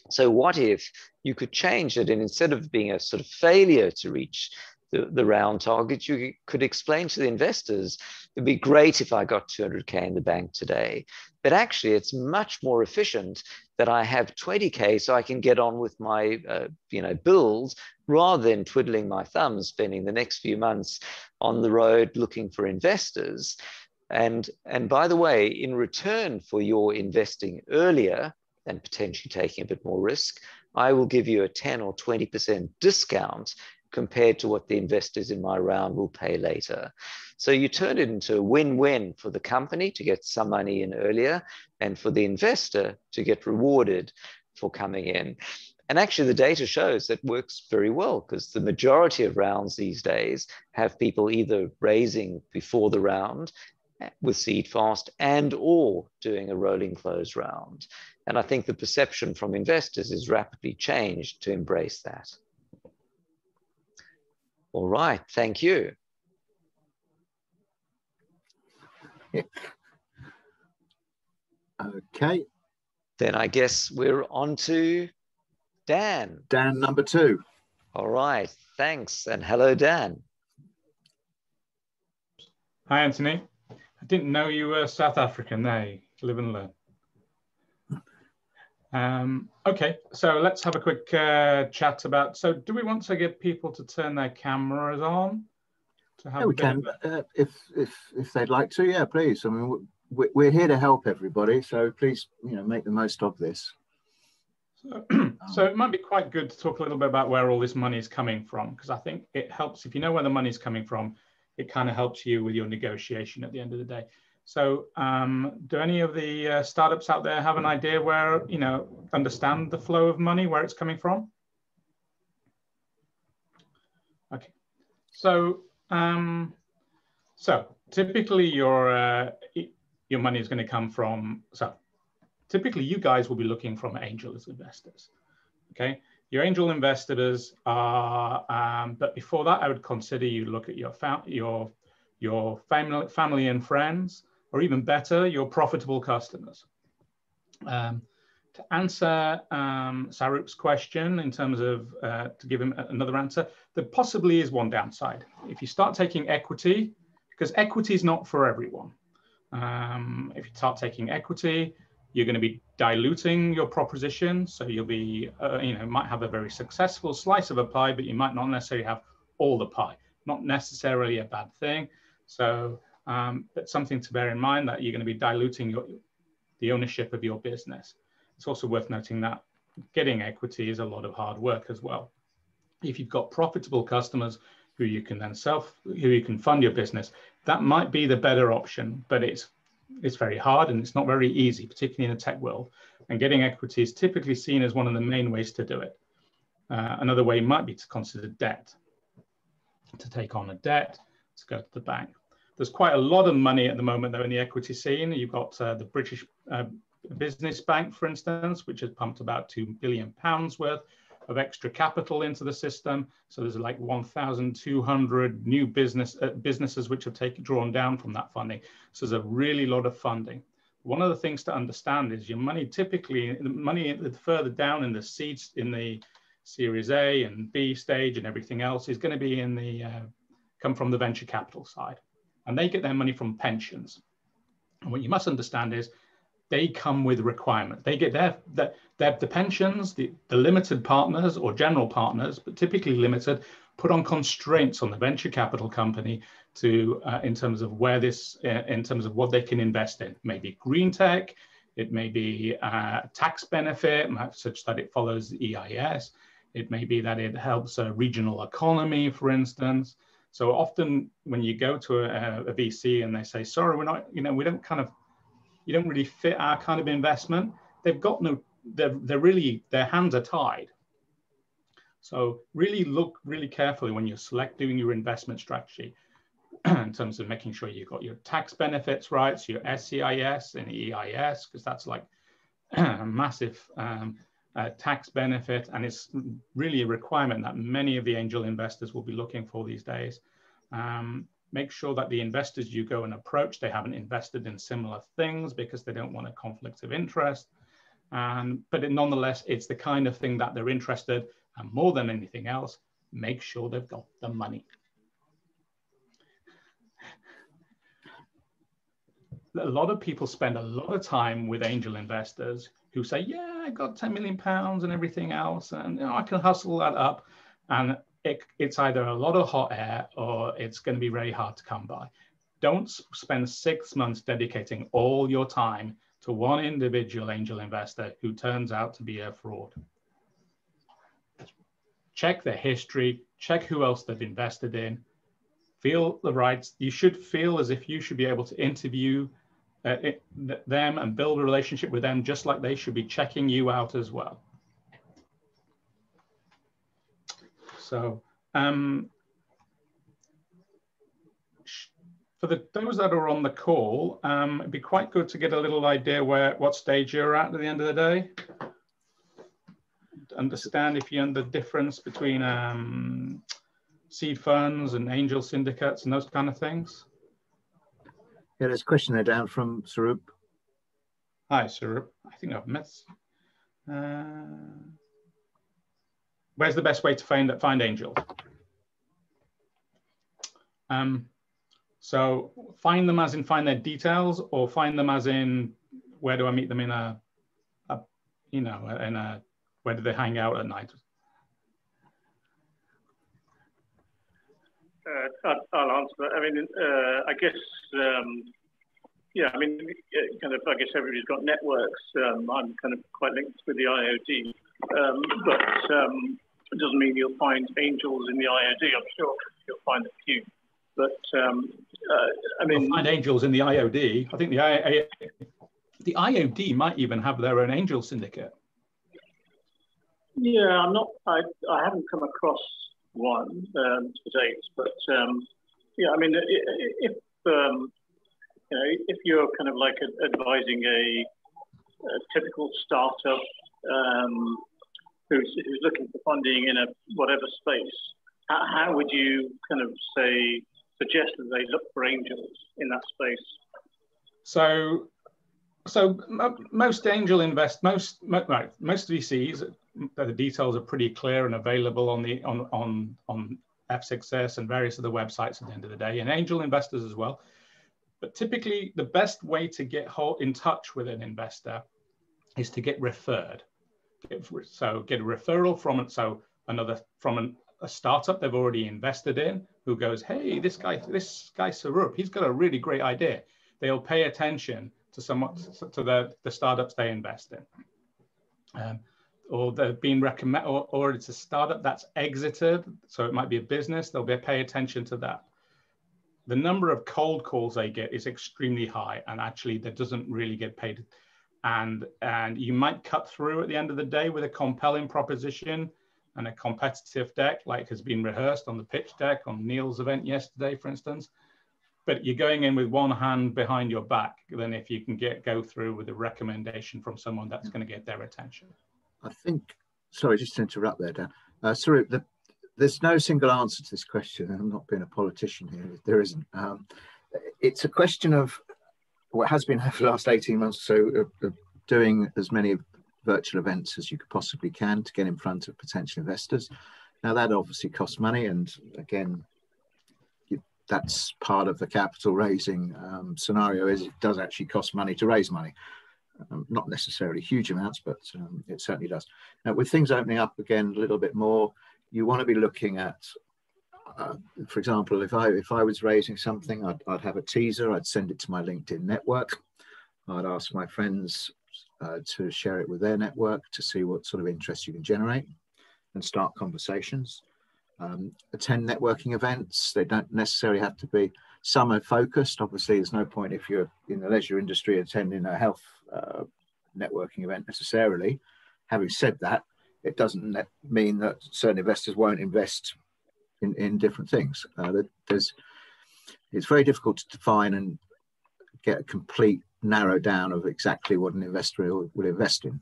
so what if you could change it and instead of being a sort of failure to reach the, the round target, you could explain to the investors, it'd be great if I got 200K in the bank today. But actually, it's much more efficient that I have 20K so I can get on with my uh, you know, bills rather than twiddling my thumbs, spending the next few months on the road looking for investors. And, and by the way, in return for your investing earlier and potentially taking a bit more risk, I will give you a 10 or 20% discount compared to what the investors in my round will pay later. So you turn it into a win-win for the company to get some money in earlier and for the investor to get rewarded for coming in. And actually the data shows that works very well because the majority of rounds these days have people either raising before the round eh, with SeedFAST and or doing a rolling close round. And I think the perception from investors is rapidly changed to embrace that. All right, thank you. Okay. Then I guess we're on to Dan. Dan, number two. All right, thanks. And hello, Dan. Hi, Anthony. I didn't know you were South African. There, live and learn. Um, okay, so let's have a quick uh, chat about. So, do we want to get people to turn their cameras on? To have yeah, we can. Uh, if if if they'd like to, yeah, please. I mean, we're here to help everybody, so please, you know, make the most of this. So, so it might be quite good to talk a little bit about where all this money is coming from, because I think it helps if you know where the money is coming from. It kind of helps you with your negotiation at the end of the day. So um, do any of the uh, startups out there have an idea where, you know, understand the flow of money, where it's coming from? Okay, so um, so typically your uh, your money is going to come from so typically you guys will be looking from angel investors. Okay, your angel investors are, um, but before that, I would consider you look at your your your family family and friends or even better, your profitable customers. Um, to answer um, Sarup's question in terms of, uh, to give him another answer, there possibly is one downside. If you start taking equity, because equity is not for everyone. Um, if you start taking equity, you're going to be diluting your proposition. So you'll be, uh, you know, might have a very successful slice of a pie, but you might not necessarily have all the pie. Not necessarily a bad thing. So um, but something to bear in mind that you're going to be diluting your, the ownership of your business. It's also worth noting that getting equity is a lot of hard work as well. If you've got profitable customers who you can then self, who you can fund your business, that might be the better option, but it's it's very hard and it's not very easy, particularly in the tech world. And getting equity is typically seen as one of the main ways to do it. Uh, another way might be to consider debt, to take on a debt, to go to the bank. There's quite a lot of money at the moment, though, in the equity scene. You've got uh, the British uh, Business Bank, for instance, which has pumped about two billion pounds worth of extra capital into the system. So there's like 1,200 new business uh, businesses which have taken drawn down from that funding. So there's a really lot of funding. One of the things to understand is your money typically, the money further down in the seeds in the Series A and B stage and everything else is going to be in the uh, come from the venture capital side and they get their money from pensions. And what you must understand is they come with requirements. They get their, their, their the pensions, the, the limited partners or general partners, but typically limited, put on constraints on the venture capital company to uh, in terms of where this, uh, in terms of what they can invest in. Maybe green tech, it may be uh, tax benefit such that it follows the EIS. It may be that it helps a regional economy, for instance. So often when you go to a, a, VC and they say, sorry, we're not, you know, we don't kind of, you don't really fit our kind of investment, they've got no, they're, they're really, their hands are tied. So really look really carefully when you're selecting your investment strategy in terms of making sure you've got your tax benefits right, so your SEIS and EIS, because that's like a massive um, uh, tax benefit, and it's really a requirement that many of the angel investors will be looking for these days. Um, make sure that the investors you go and approach, they haven't invested in similar things because they don't want a conflict of interest. And but it, nonetheless, it's the kind of thing that they're interested and more than anything else, make sure they've got the money. a lot of people spend a lot of time with angel investors who say, yeah, I got 10 million pounds and everything else, and you know, I can hustle that up. And it, it's either a lot of hot air or it's going to be very hard to come by. Don't spend six months dedicating all your time to one individual angel investor who turns out to be a fraud. Check their history, check who else they've invested in, feel the rights. You should feel as if you should be able to interview uh, it, them and build a relationship with them just like they should be checking you out as well. So um, for the, those that are on the call, um, it'd be quite good to get a little idea where what stage you're at at the end of the day. Understand if you understand the difference between um, seed funds and angel syndicates and those kind of things. Yeah, there's a question there down from Sarup. Hi, Sarup. I think I've met. Uh, where's the best way to find that find angels? Um, so find them as in find their details, or find them as in where do I meet them in a, a you know, in a where do they hang out at night? Uh, I'll answer that. I mean, uh, I guess, um, yeah, I mean, kind of, I guess everybody's got networks. Um, I'm kind of quite linked with the IOD, um, but um, it doesn't mean you'll find angels in the IOD. I'm sure you'll find a few. But um, uh, I mean, You'll find angels in the IOD. I think the I, the IOD might even have their own angel syndicate. Yeah, I'm not. I I haven't come across one um, to date, but um, yeah, I mean, if um, you know, if you're kind of like advising a, a typical startup um, who's, who's looking for funding in a whatever space, how, would you kind of say suggest that they look for angels in that space. So, so most angel invest most right most VCs the details are pretty clear and available on the on on on F6S and various other websites at the end of the day, and angel investors as well. But typically, the best way to get in touch with an investor is to get referred. So get a referral from it. So another from an, a startup they've already invested in who goes, hey, this guy, this guy Sarup, he's got a really great idea. They'll pay attention to somewhat to the, the startups they invest in. Um, or they've been recommended, or, or it's a startup that's exited, so it might be a business, they'll be pay attention to that. The number of cold calls they get is extremely high, and actually that doesn't really get paid. And, and you might cut through at the end of the day with a compelling proposition and a competitive deck like has been rehearsed on the pitch deck on Neal's event yesterday, for instance. But you're going in with one hand behind your back than if you can get go through with a recommendation from someone that's going to get their attention. I think, sorry, just to interrupt there, Dan. Uh, sorry, the, there's no single answer to this question. I'm not being a politician here. There isn't. Um, it's a question of what has been for the last 18 months or so of doing as many virtual events as you could possibly can to get in front of potential investors. Now that obviously costs money, and again, that's part of the capital raising um, scenario. Is it does actually cost money to raise money, um, not necessarily huge amounts, but um, it certainly does. Now, with things opening up again a little bit more, you want to be looking at. Uh, for example, if I if I was raising something, I'd, I'd have a teaser. I'd send it to my LinkedIn network. I'd ask my friends uh, to share it with their network to see what sort of interest you can generate and start conversations. Um, attend networking events. They don't necessarily have to be summer focused. Obviously, there's no point if you're in the leisure industry attending a health uh, networking event necessarily. Having said that, it doesn't mean that certain investors won't invest in, in different things. Uh, there's, it's very difficult to define and get a complete narrow down of exactly what an investor will, invest in.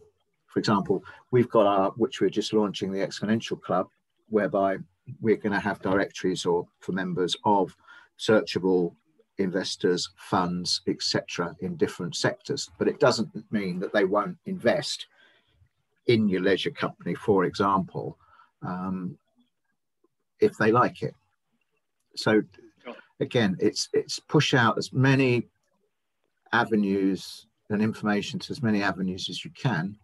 For example, we've got our, which we're just launching the Exponential Club, whereby we're going to have directories or for members of searchable investors, funds, etc., in different sectors. But it doesn't mean that they won't invest in your leisure company, for example, um, if they like it. So again, it's it's push out as many avenues and information to as many avenues as you can.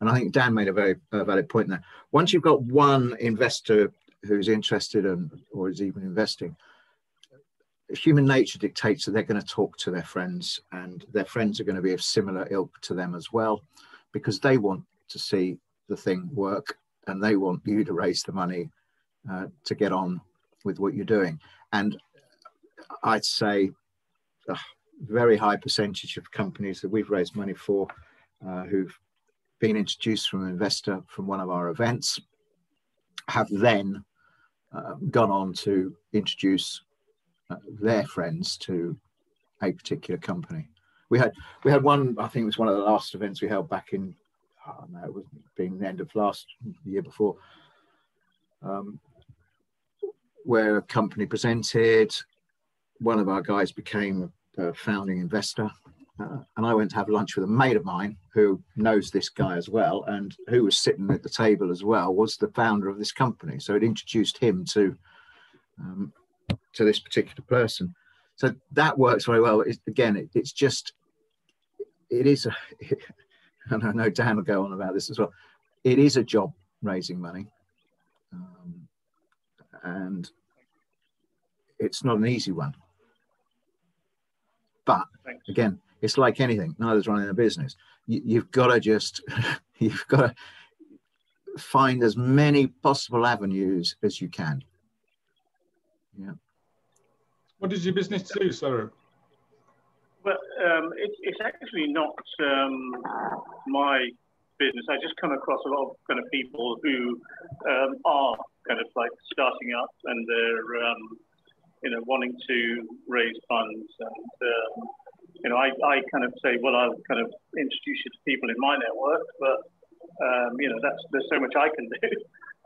And I think Dan made a very uh, valid point there. Once you've got one investor who's interested in, or is even investing, human nature dictates that they're going to talk to their friends, and their friends are going to be of similar ilk to them as well, because they want to see the thing work and they want you to raise the money uh, to get on with what you're doing. And I'd say a very high percentage of companies that we've raised money for uh, who've been introduced from an investor from one of our events have then uh, gone on to introduce uh, their friends to a particular company. We had we had one. I think it was one of the last events we held back in. Oh no, it was being the end of last year before. Um, where a company presented, one of our guys became a founding investor, uh, and I went to have lunch with a mate of mine who knows this guy as well, and who was sitting at the table as well was the founder of this company. So it introduced him to um, to this particular person. So that works very well. It, again, it, it's just it is a, and I know Dan will go on about this as well. It is a job raising money, um, and it's not an easy one. But again, it's like anything. Neither's running a business. You, you've got to just, you've got to find as many possible avenues as you can. Yeah. What does your business do, Sarah? Well, um, it, it's actually not um, my business. I just come across a lot of kind of people who um, are kind of like starting up and they're, um, you know, wanting to raise funds and um, you know, I, I kind of say, well, I'll kind of introduce you to people in my network, but um, you know, that's there's so much I can do.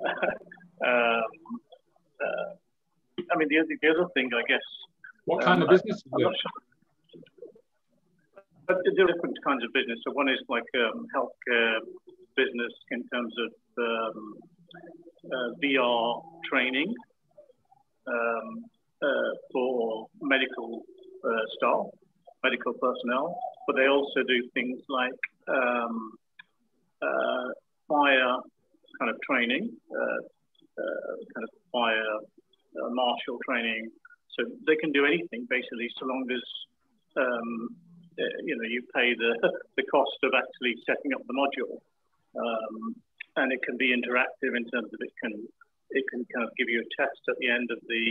um, uh, I mean, the other the other thing, I guess. What kind um, of business? There are different kinds of business. So one is like um, healthcare business in terms of um, uh, VR training um, uh, for medical uh, staff medical personnel, but they also do things like um, uh, fire kind of training, uh, uh, kind of fire marshal training. So they can do anything basically, so long as um, you know you pay the the cost of actually setting up the module, um, and it can be interactive in terms of it can it can kind of give you a test at the end of the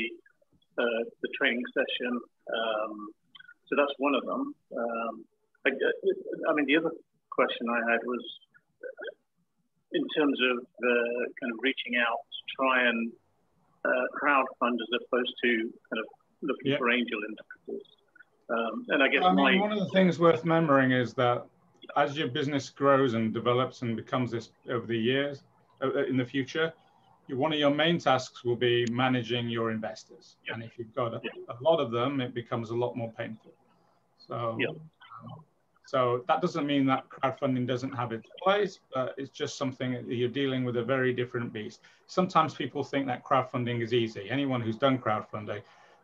uh, the training session. Um, so that's one of them. Um, I, I, mean, the other question I had was in terms of uh, kind of reaching out to try and uh, crowdfund as opposed to kind of looking for angel investors. Um, and I guess I mean, my... one of the things worth remembering is that as your business grows and develops and becomes this over the years, uh, uh in the future, one of your main tasks will be managing your investors. Yep. And if you've got a, yep. a, lot of them, it becomes a lot more painful. So, yeah. so that doesn't mean that crowdfunding doesn't have its place, but it's just something that you're dealing with a very different beast. Sometimes people think that crowdfunding is easy. Anyone who's done crowdfunding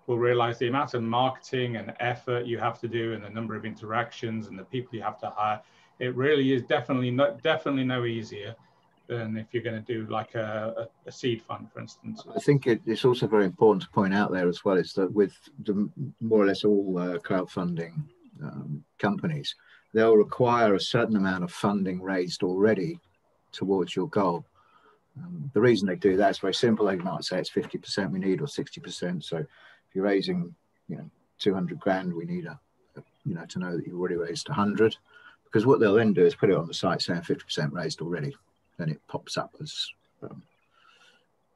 will realize the amount of marketing and effort you have to do and the number of interactions and the people you have to hire. It really is definitely not definitely no easier than if you're going to do like a, a, seed fund, for instance. I think it, it's also very important to point out there as well is that with the more or less all uh, crowdfunding um, companies, they'll require a certain amount of funding raised already towards your goal. Um, the reason they do that is very simple. They might say it's 50% we need or 60%. So if you're raising, you know, 200 grand, we need a, a you know, to know that you've already raised 100. Because what they'll then do is put it on the site saying 50% raised already. Then it pops up as um,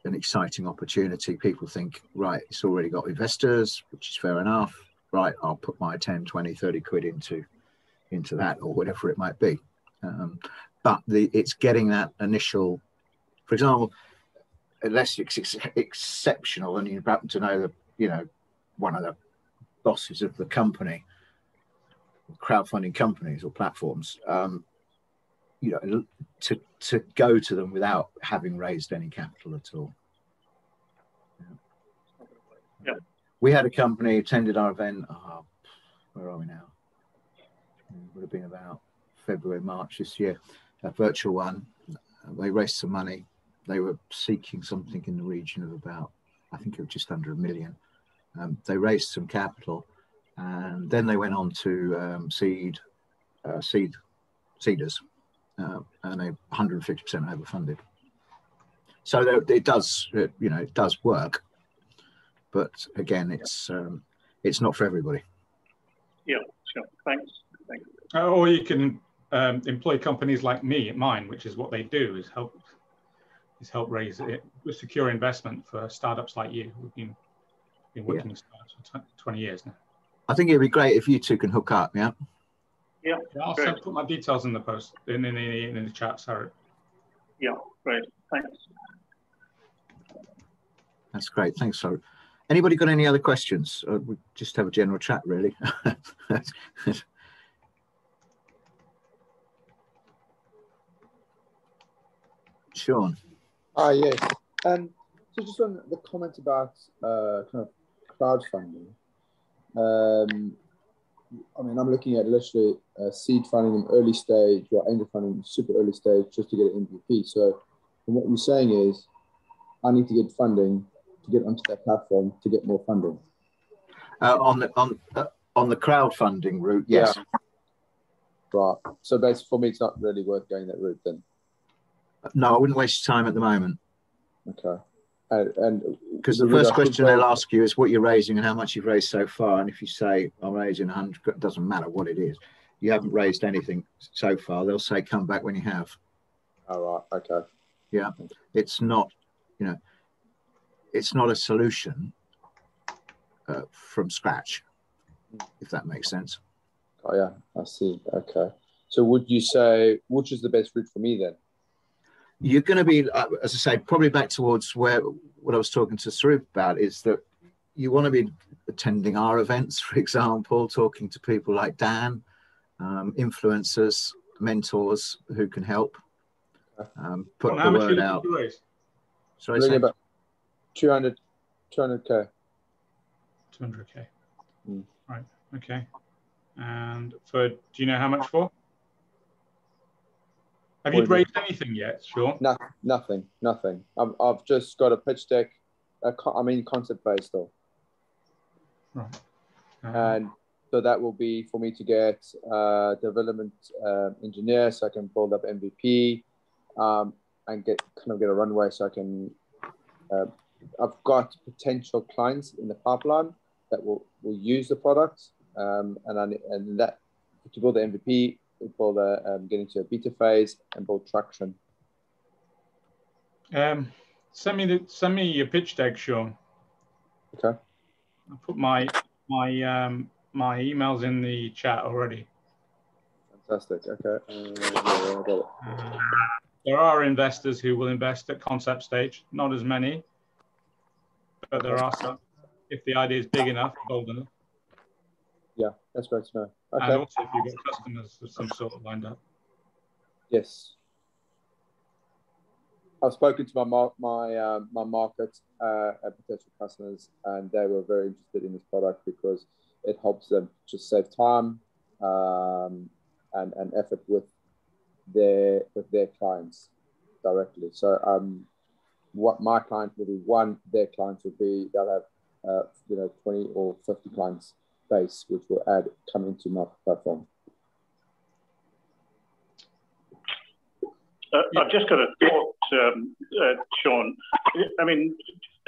an exciting opportunity. People think, right, it's already got investors, which is fair enough right, I'll put my 10, 20, 30 quid into into that or whatever it might be. Um, but the, it's getting that initial, for example, unless it's ex- exceptional and you happen to know the, you know, one of the bosses of the company, crowdfunding companies or platforms, um, you know, to, to go to them without having raised any capital at all. Yeah. We had a company attended our event. Oh, where are we now? it would have been about February, March this year, a virtual one. They raised some money. They were seeking something in the region of about, I think it was just under a million. Um, they raised some capital and then they went on to um, seed, uh, seed, Seedrs, uh, and they 150% overfunded. So it does, you know, it does work, but again, it's um, it's not for everybody. Yeah, sure. Thanks. Thanks. Uh, or you can um, employ companies like me, mine, which is what they do, is help is help raise it, secure investment for startups like you. We've been been working yeah. with startups for 20 years now. I think it'd be great if you two can hook up. Yeah. Yeah. yeah I'll send, put my details in the post in in, in, in the chat. Sorry. Yeah. Great. Thanks. That's great. Thanks, sir. Anybody got any other questions? Uh, we just have a general chat, really. Sean. Ah, yes. Um, so just on the comment about uh, kind of crowdfunding. Um, I mean, I'm looking at literally uh, seed funding in early stage or angel funding super early stage just to get an MVP. So, what you're saying is, I need to get funding to get onto that platform to get more funding? Uh, on the on uh, on the crowdfunding route, yes. Yeah. Right. So basically, for me, it's not really worth going that route then. No, I wouldn't waste time at the moment. Okay. And because the first question they'll ask you is what you're raising and how much you've raised so far, and if you say I'm raising 100, it doesn't matter what it is. You haven't raised anything so far. They'll say come back when you have. All right. Okay. Yeah. It's not, you know, it's not a solution uh, from scratch, if that makes sense. Oh yeah, I see. Okay. So would you say which is the best route for me then? You're going to be, uh, as I say, probably back towards where what I was talking to Sarup about is that you want to be attending our events, for example, talking to people like Dan, um, influencers, mentors who can help um, put well, the word out. Sorry, about 200, 200k. 200k. Mm. Right. Okay. And for, do you know how much for? Have you raised anything yet? Sure. No, nothing. Nothing. I've, I've just got a pitch deck. A, I mean, concept based though. Right. Um, and so that will be for me to get uh, development uh, engineer, so I can build up MVP, um, and get kind of get a runway, so I can uh, I've got potential clients in the pipeline that will, will use the product, um, and I, and that to build the MVP, build a, um, get into a beta phase, and build traction. Um, send me the send me your pitch deck, Sean. Okay. I put my my um, my emails in the chat already. Fantastic. Okay. Uh, uh, there are investors who will invest at concept stage, not as many, but there are some. If the idea is big enough, bold enough. Yeah, that's great to know. Okay. And also, if you've got customers of some sort of lined up. Yes. I've spoken to my my uh, my market uh, and potential customers, and they were very interested in this product because it helps them just save time um, and and effort with their with their clients directly. So um, what my client will be one, their clients will be they'll have uh, you know 20 or 50 clients base, which will add coming to my platform. Uh, I've just got a thought, um, uh, Sean. I mean,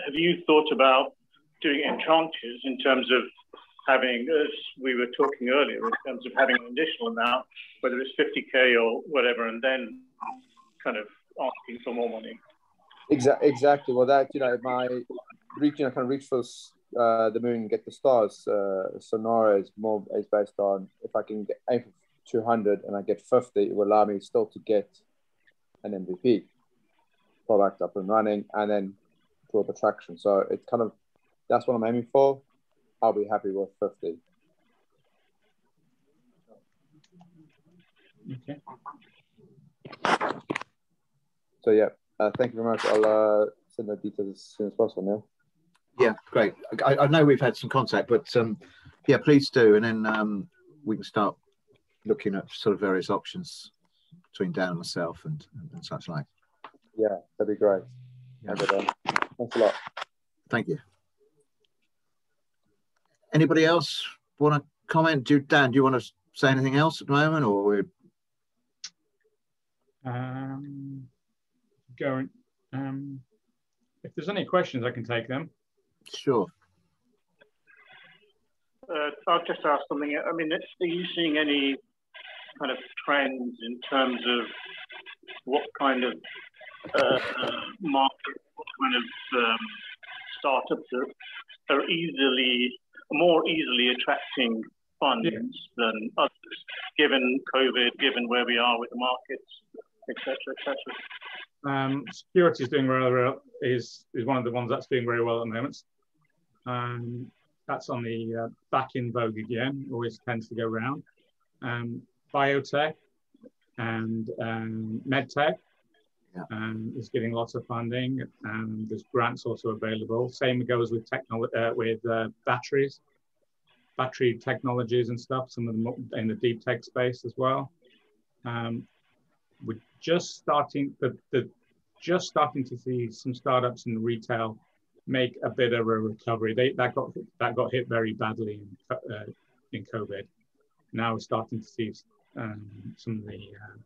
have you thought about doing it in tranches in terms of having, as we were talking earlier, in terms of having an additional amount, whether it's 50k or whatever, and then kind of asking for more money? Exactly. Exactly. Well, that you know, my reaching, I can reach for uh, the moon, get the stars. Uh, Sonara is more is based on if I can get aim for 200 and I get 50, it will allow me still to get an MVP product up and running, and then draw the traction. So it's kind of that's what I'm aiming for. I'll be happy with 50. Okay. So yeah, uh, thank you very much. I'll uh, send the details as soon as possible, Neal. Yeah, great. I, I know we've had some contact, but um, yeah, please do, and then um, we can start looking at sort of various options between Dan and myself and, and, and such like. Yeah, that'd be great. Yeah. Thanks a lot. Thank you. Anybody else want to comment? Do Dan? Do you want to say anything else at the moment, or we're Um, going. Um, if there's any questions, I can take them. Sure? Uh, I'll just ask something. I mean, are you seeing any kind of trends in terms of what kind of uh, market, what kind of um, startups are, are easily, more easily attracting funds Yeah. than others, given COVID, given where we are with the markets, etc., etc. Um, security is doing very well. Is is one of the ones that's doing very well at the moment. Um, that's on the uh, back in vogue again. Always tends to go round. Um, biotech and um, medtech Yeah. um, is getting lots of funding. And there's grants also available. Same goes with technolo- uh, with uh, batteries, battery technologies and stuff. Some of them in the deep tech space as well. Um, we're just starting the, the just starting to see some startups in retail make a bit of a recovery. They that got that got hit very badly in uh, in COVID. Now we're starting to see um, some of the uh,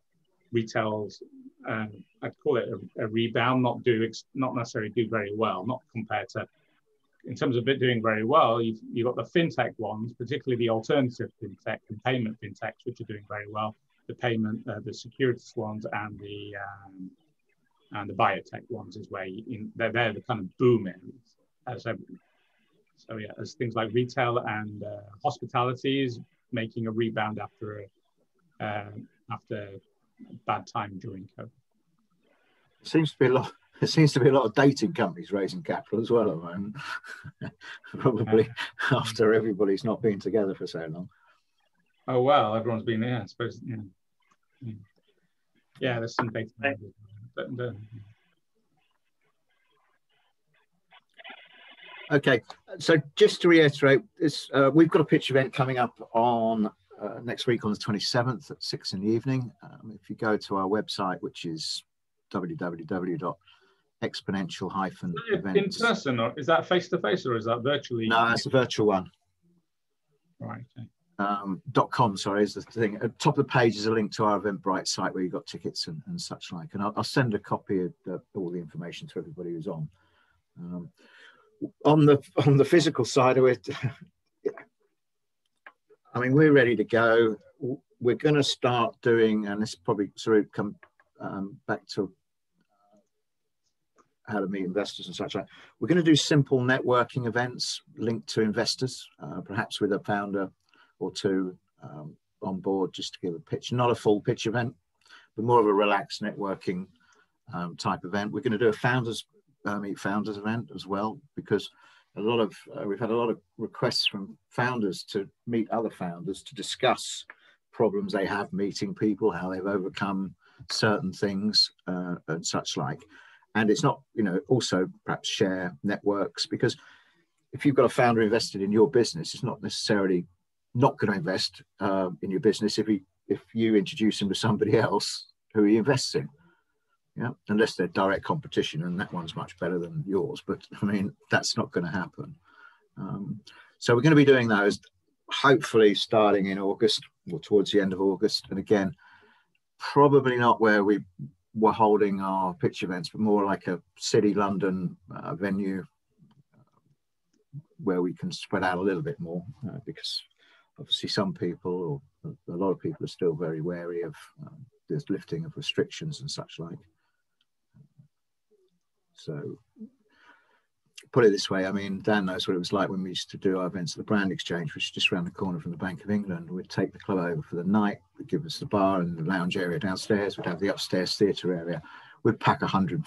retails. Um, I'd call it a, a rebound, not do not necessarily do very well, not compared to. In terms of it doing very well, you've, you've got the fintech ones, particularly the alternative fintech and payment fintechs, which are doing very well the payment, uh, the securities ones, and the um, and the biotech ones is where you, in, they're, they're the kind of boom areas. Uh, so, so yeah, as things like retail and uh, hospitality is making a rebound after a, uh, after a bad time during COVID. Seems to be a lot. There seems to be a lot of dating companies raising capital as well at the moment. Probably after everybody's not been together for so long. Oh well, everyone's been there. I suppose. Yeah, yeah. yeah there's some uh, Okay, so just to reiterate, this uh, we've got a pitch event coming up on uh, next week on the 27th at six in the evening. Um, if you go to our website, which is www.exponential-events. in person, or is that face to face, or is that virtually? No, it's a virtual one. Right. Okay. Um, dot .com, sorry, is the thing. At top of the page is a link to our Eventbrite site where you've got tickets and, and such like. And I'll, I'll send a copy of the, all the information to everybody who's on. Um, on the on the physical side of it, I mean, we're ready to go. We're going to start doing, and this probably sort of come um, back to how to meet investors and such like. We're going to do simple networking events linked to investors, uh, perhaps with a founder or two um, on board just to give a pitch. Not a full pitch event, but more of a relaxed networking um, type event. We're going to do a founders uh, meet founders event as well because a lot of uh, we've had a lot of requests from founders to meet other founders to discuss problems they have meeting people, how they've overcome certain things uh, and such like. And it's not, you know, also perhaps share networks because if you've got a founder invested in your business, it's not necessarily not going to invest uh, in your business if he if you introduce him to somebody else who he invests in. Yeah, unless they're direct competition, and that one's much better than yours. But I mean, that's not going to happen. Um, so we're going to be doing those, hopefully starting in August or towards the end of August. And again, probably not where we were holding our pitch events, but more like a city London uh, venue where we can spread out a little bit more uh, because obviously some people or a lot of people are still very wary of um, this lifting of restrictions and such like. So put it this way, I mean, Dan knows what it was like when we used to do our events at the Brand Exchange, which is just around the corner from the Bank of England. We'd take the club over for the night, we'd give us the bar and the lounge area downstairs, we'd have the upstairs theatre area. We'd pack a hundred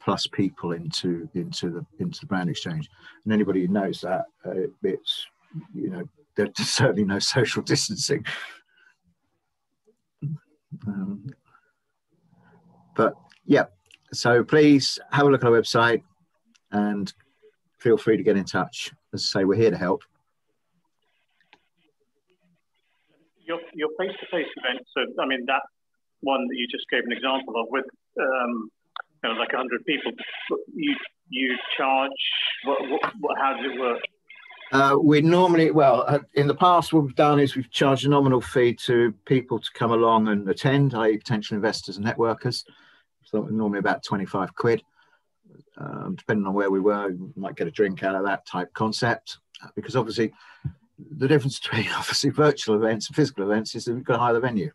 plus people into into the into the Brand Exchange, and anybody who knows that, uh, it's you know there's certainly no social distancing. Um, but yeah, so please have a look at our website and feel free to get in touch. As I say, we're here to help. your your face-to-face events. So I mean that one that you just gave an example of with um, you know, like 100 people. You you charge what, what, what how does it work? Uh, we normally, well, uh, in the past, what we've done is we've charged a nominal fee to people to come along and attend, i.e., potential investors and networkers. So normally about 25 quid. Um, depending on where we were, we might get a drink out of that type concept. Uh, because obviously, the difference between obviously virtual events and physical events is that we've got to hire the venue.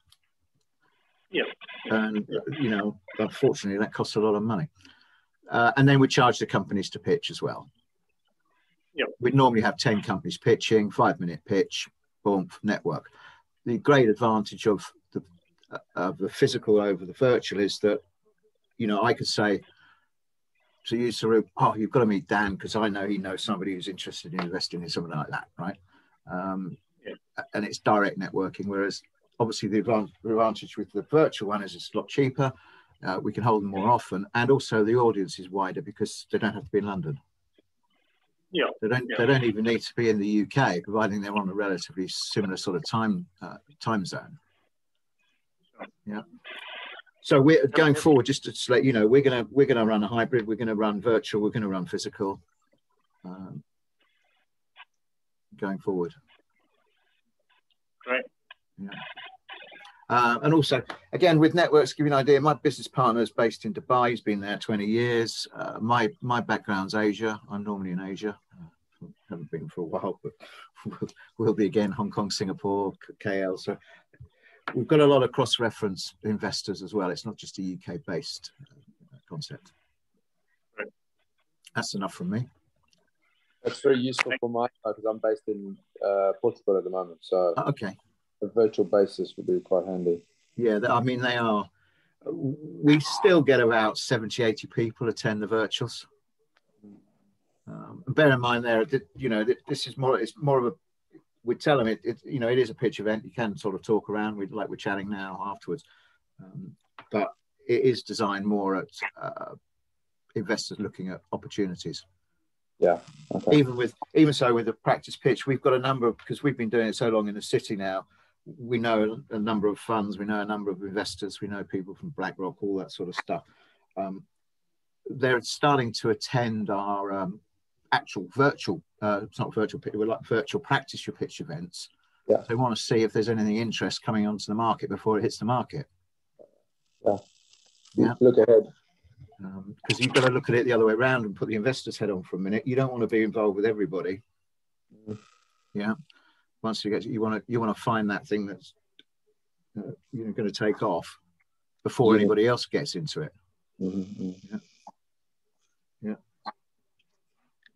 Yeah. And, you know, unfortunately, that costs a lot of money. Uh, and then we charge the companies to pitch as well. Yep. We'd normally have 10 companies pitching, five minute pitch, boom, network. The great advantage of the, uh, of the physical over the virtual is that, you know, I could say to you, Saru, oh, you've got to meet Dan because I know he knows somebody who's interested in investing in something like that, right? Um, yeah. And it's direct networking, whereas obviously the advantage with the virtual one is it's a lot cheaper. Uh, we can hold them more often, and also the audience is wider because they don't have to be in London. Yeah. They don't. Yeah. They don't even need to be in the UK, providing they're on a relatively similar sort of time uh, time zone. Yeah. So we're going forward. Just to let you know, we're gonna we're gonna run a hybrid. We're gonna run virtual. We're gonna run physical. Um, going forward. Great. Yeah. Uh, and also, again, with networks, give you an idea, my business partner is based in Dubai. He's been there 20 years. Uh, my my background's Asia. I'm normally in Asia. Uh, haven't been for a while, but we'll, we'll be again Hong Kong, Singapore, KL. So we've got a lot of cross-reference investors as well. It's not just a UK-based uh, concept. Right. That's enough from me. That's very useful for my because I'm based in uh, Portugal at the moment. So Uh, Okay. A virtual basis would be quite handy. Yeah, I mean, they are. We still get about 70, 80 people attend the virtuals. Um, and bear in mind, there, that, you know, this is more. It's more of a. We tell them it, it. You know, it is a pitch event. You can sort of talk around. We like we're chatting now afterwards, um, but it is designed more at uh, investors looking at opportunities. Yeah. Okay. Even with even so with the practice pitch, we've got a number of because we've been doing it so long in the city now we know a number of funds, we know a number of investors, we know people from BlackRock, all that sort of stuff. Um, they're starting to attend our um, actual virtual, uh, it's not virtual, we're like virtual practice your pitch events. Yeah. They want to see if there's anything interest coming onto the market before it hits the market. Yeah. Look ahead. Because you've got to look at it the other way around and put the investor's head on for a minute. You don't want to be involved with everybody. Mhm. Yeah. Once you get, you want to you want to find that thing that's uh, you know going to take off before Yeah. anybody else gets into it. Mhm, mhm.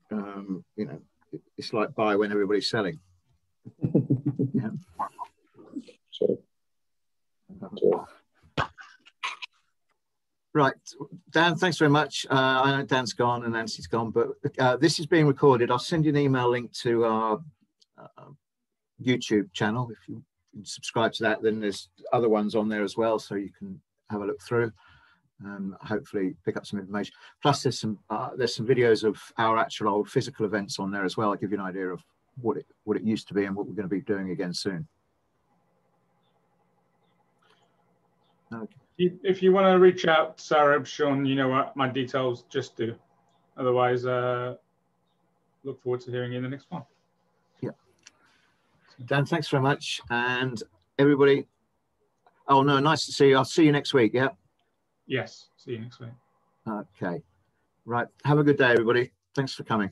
Um, you know, it's like buy when everybody's selling. Yeah. Sure. Sure. Right, Dan. Thanks very much. Uh, I know Dan's gone and Nancy's gone, but uh, this is being recorded. I'll send you an email link to our uh, YouTube channel. If you subscribe to that, then there's other ones on there as well, so you can have a look through. Um, hopefully, pick up some information. Plus, there's some uh, there's some videos of our actual old physical events on there as well. I'll give you an idea of what it what it used to be and what we're going to be doing again soon. Okay. If you want to reach out, Sarah, Sean, you know what my details. Just do. Otherwise, uh, look forward to hearing you in the next one. Dan, thanks very much. And everybody, oh no, nice to see you. I'll see you next week. Yeah. Yes. See you next week. Okay. Right. Have a good day, everybody. Thanks for coming.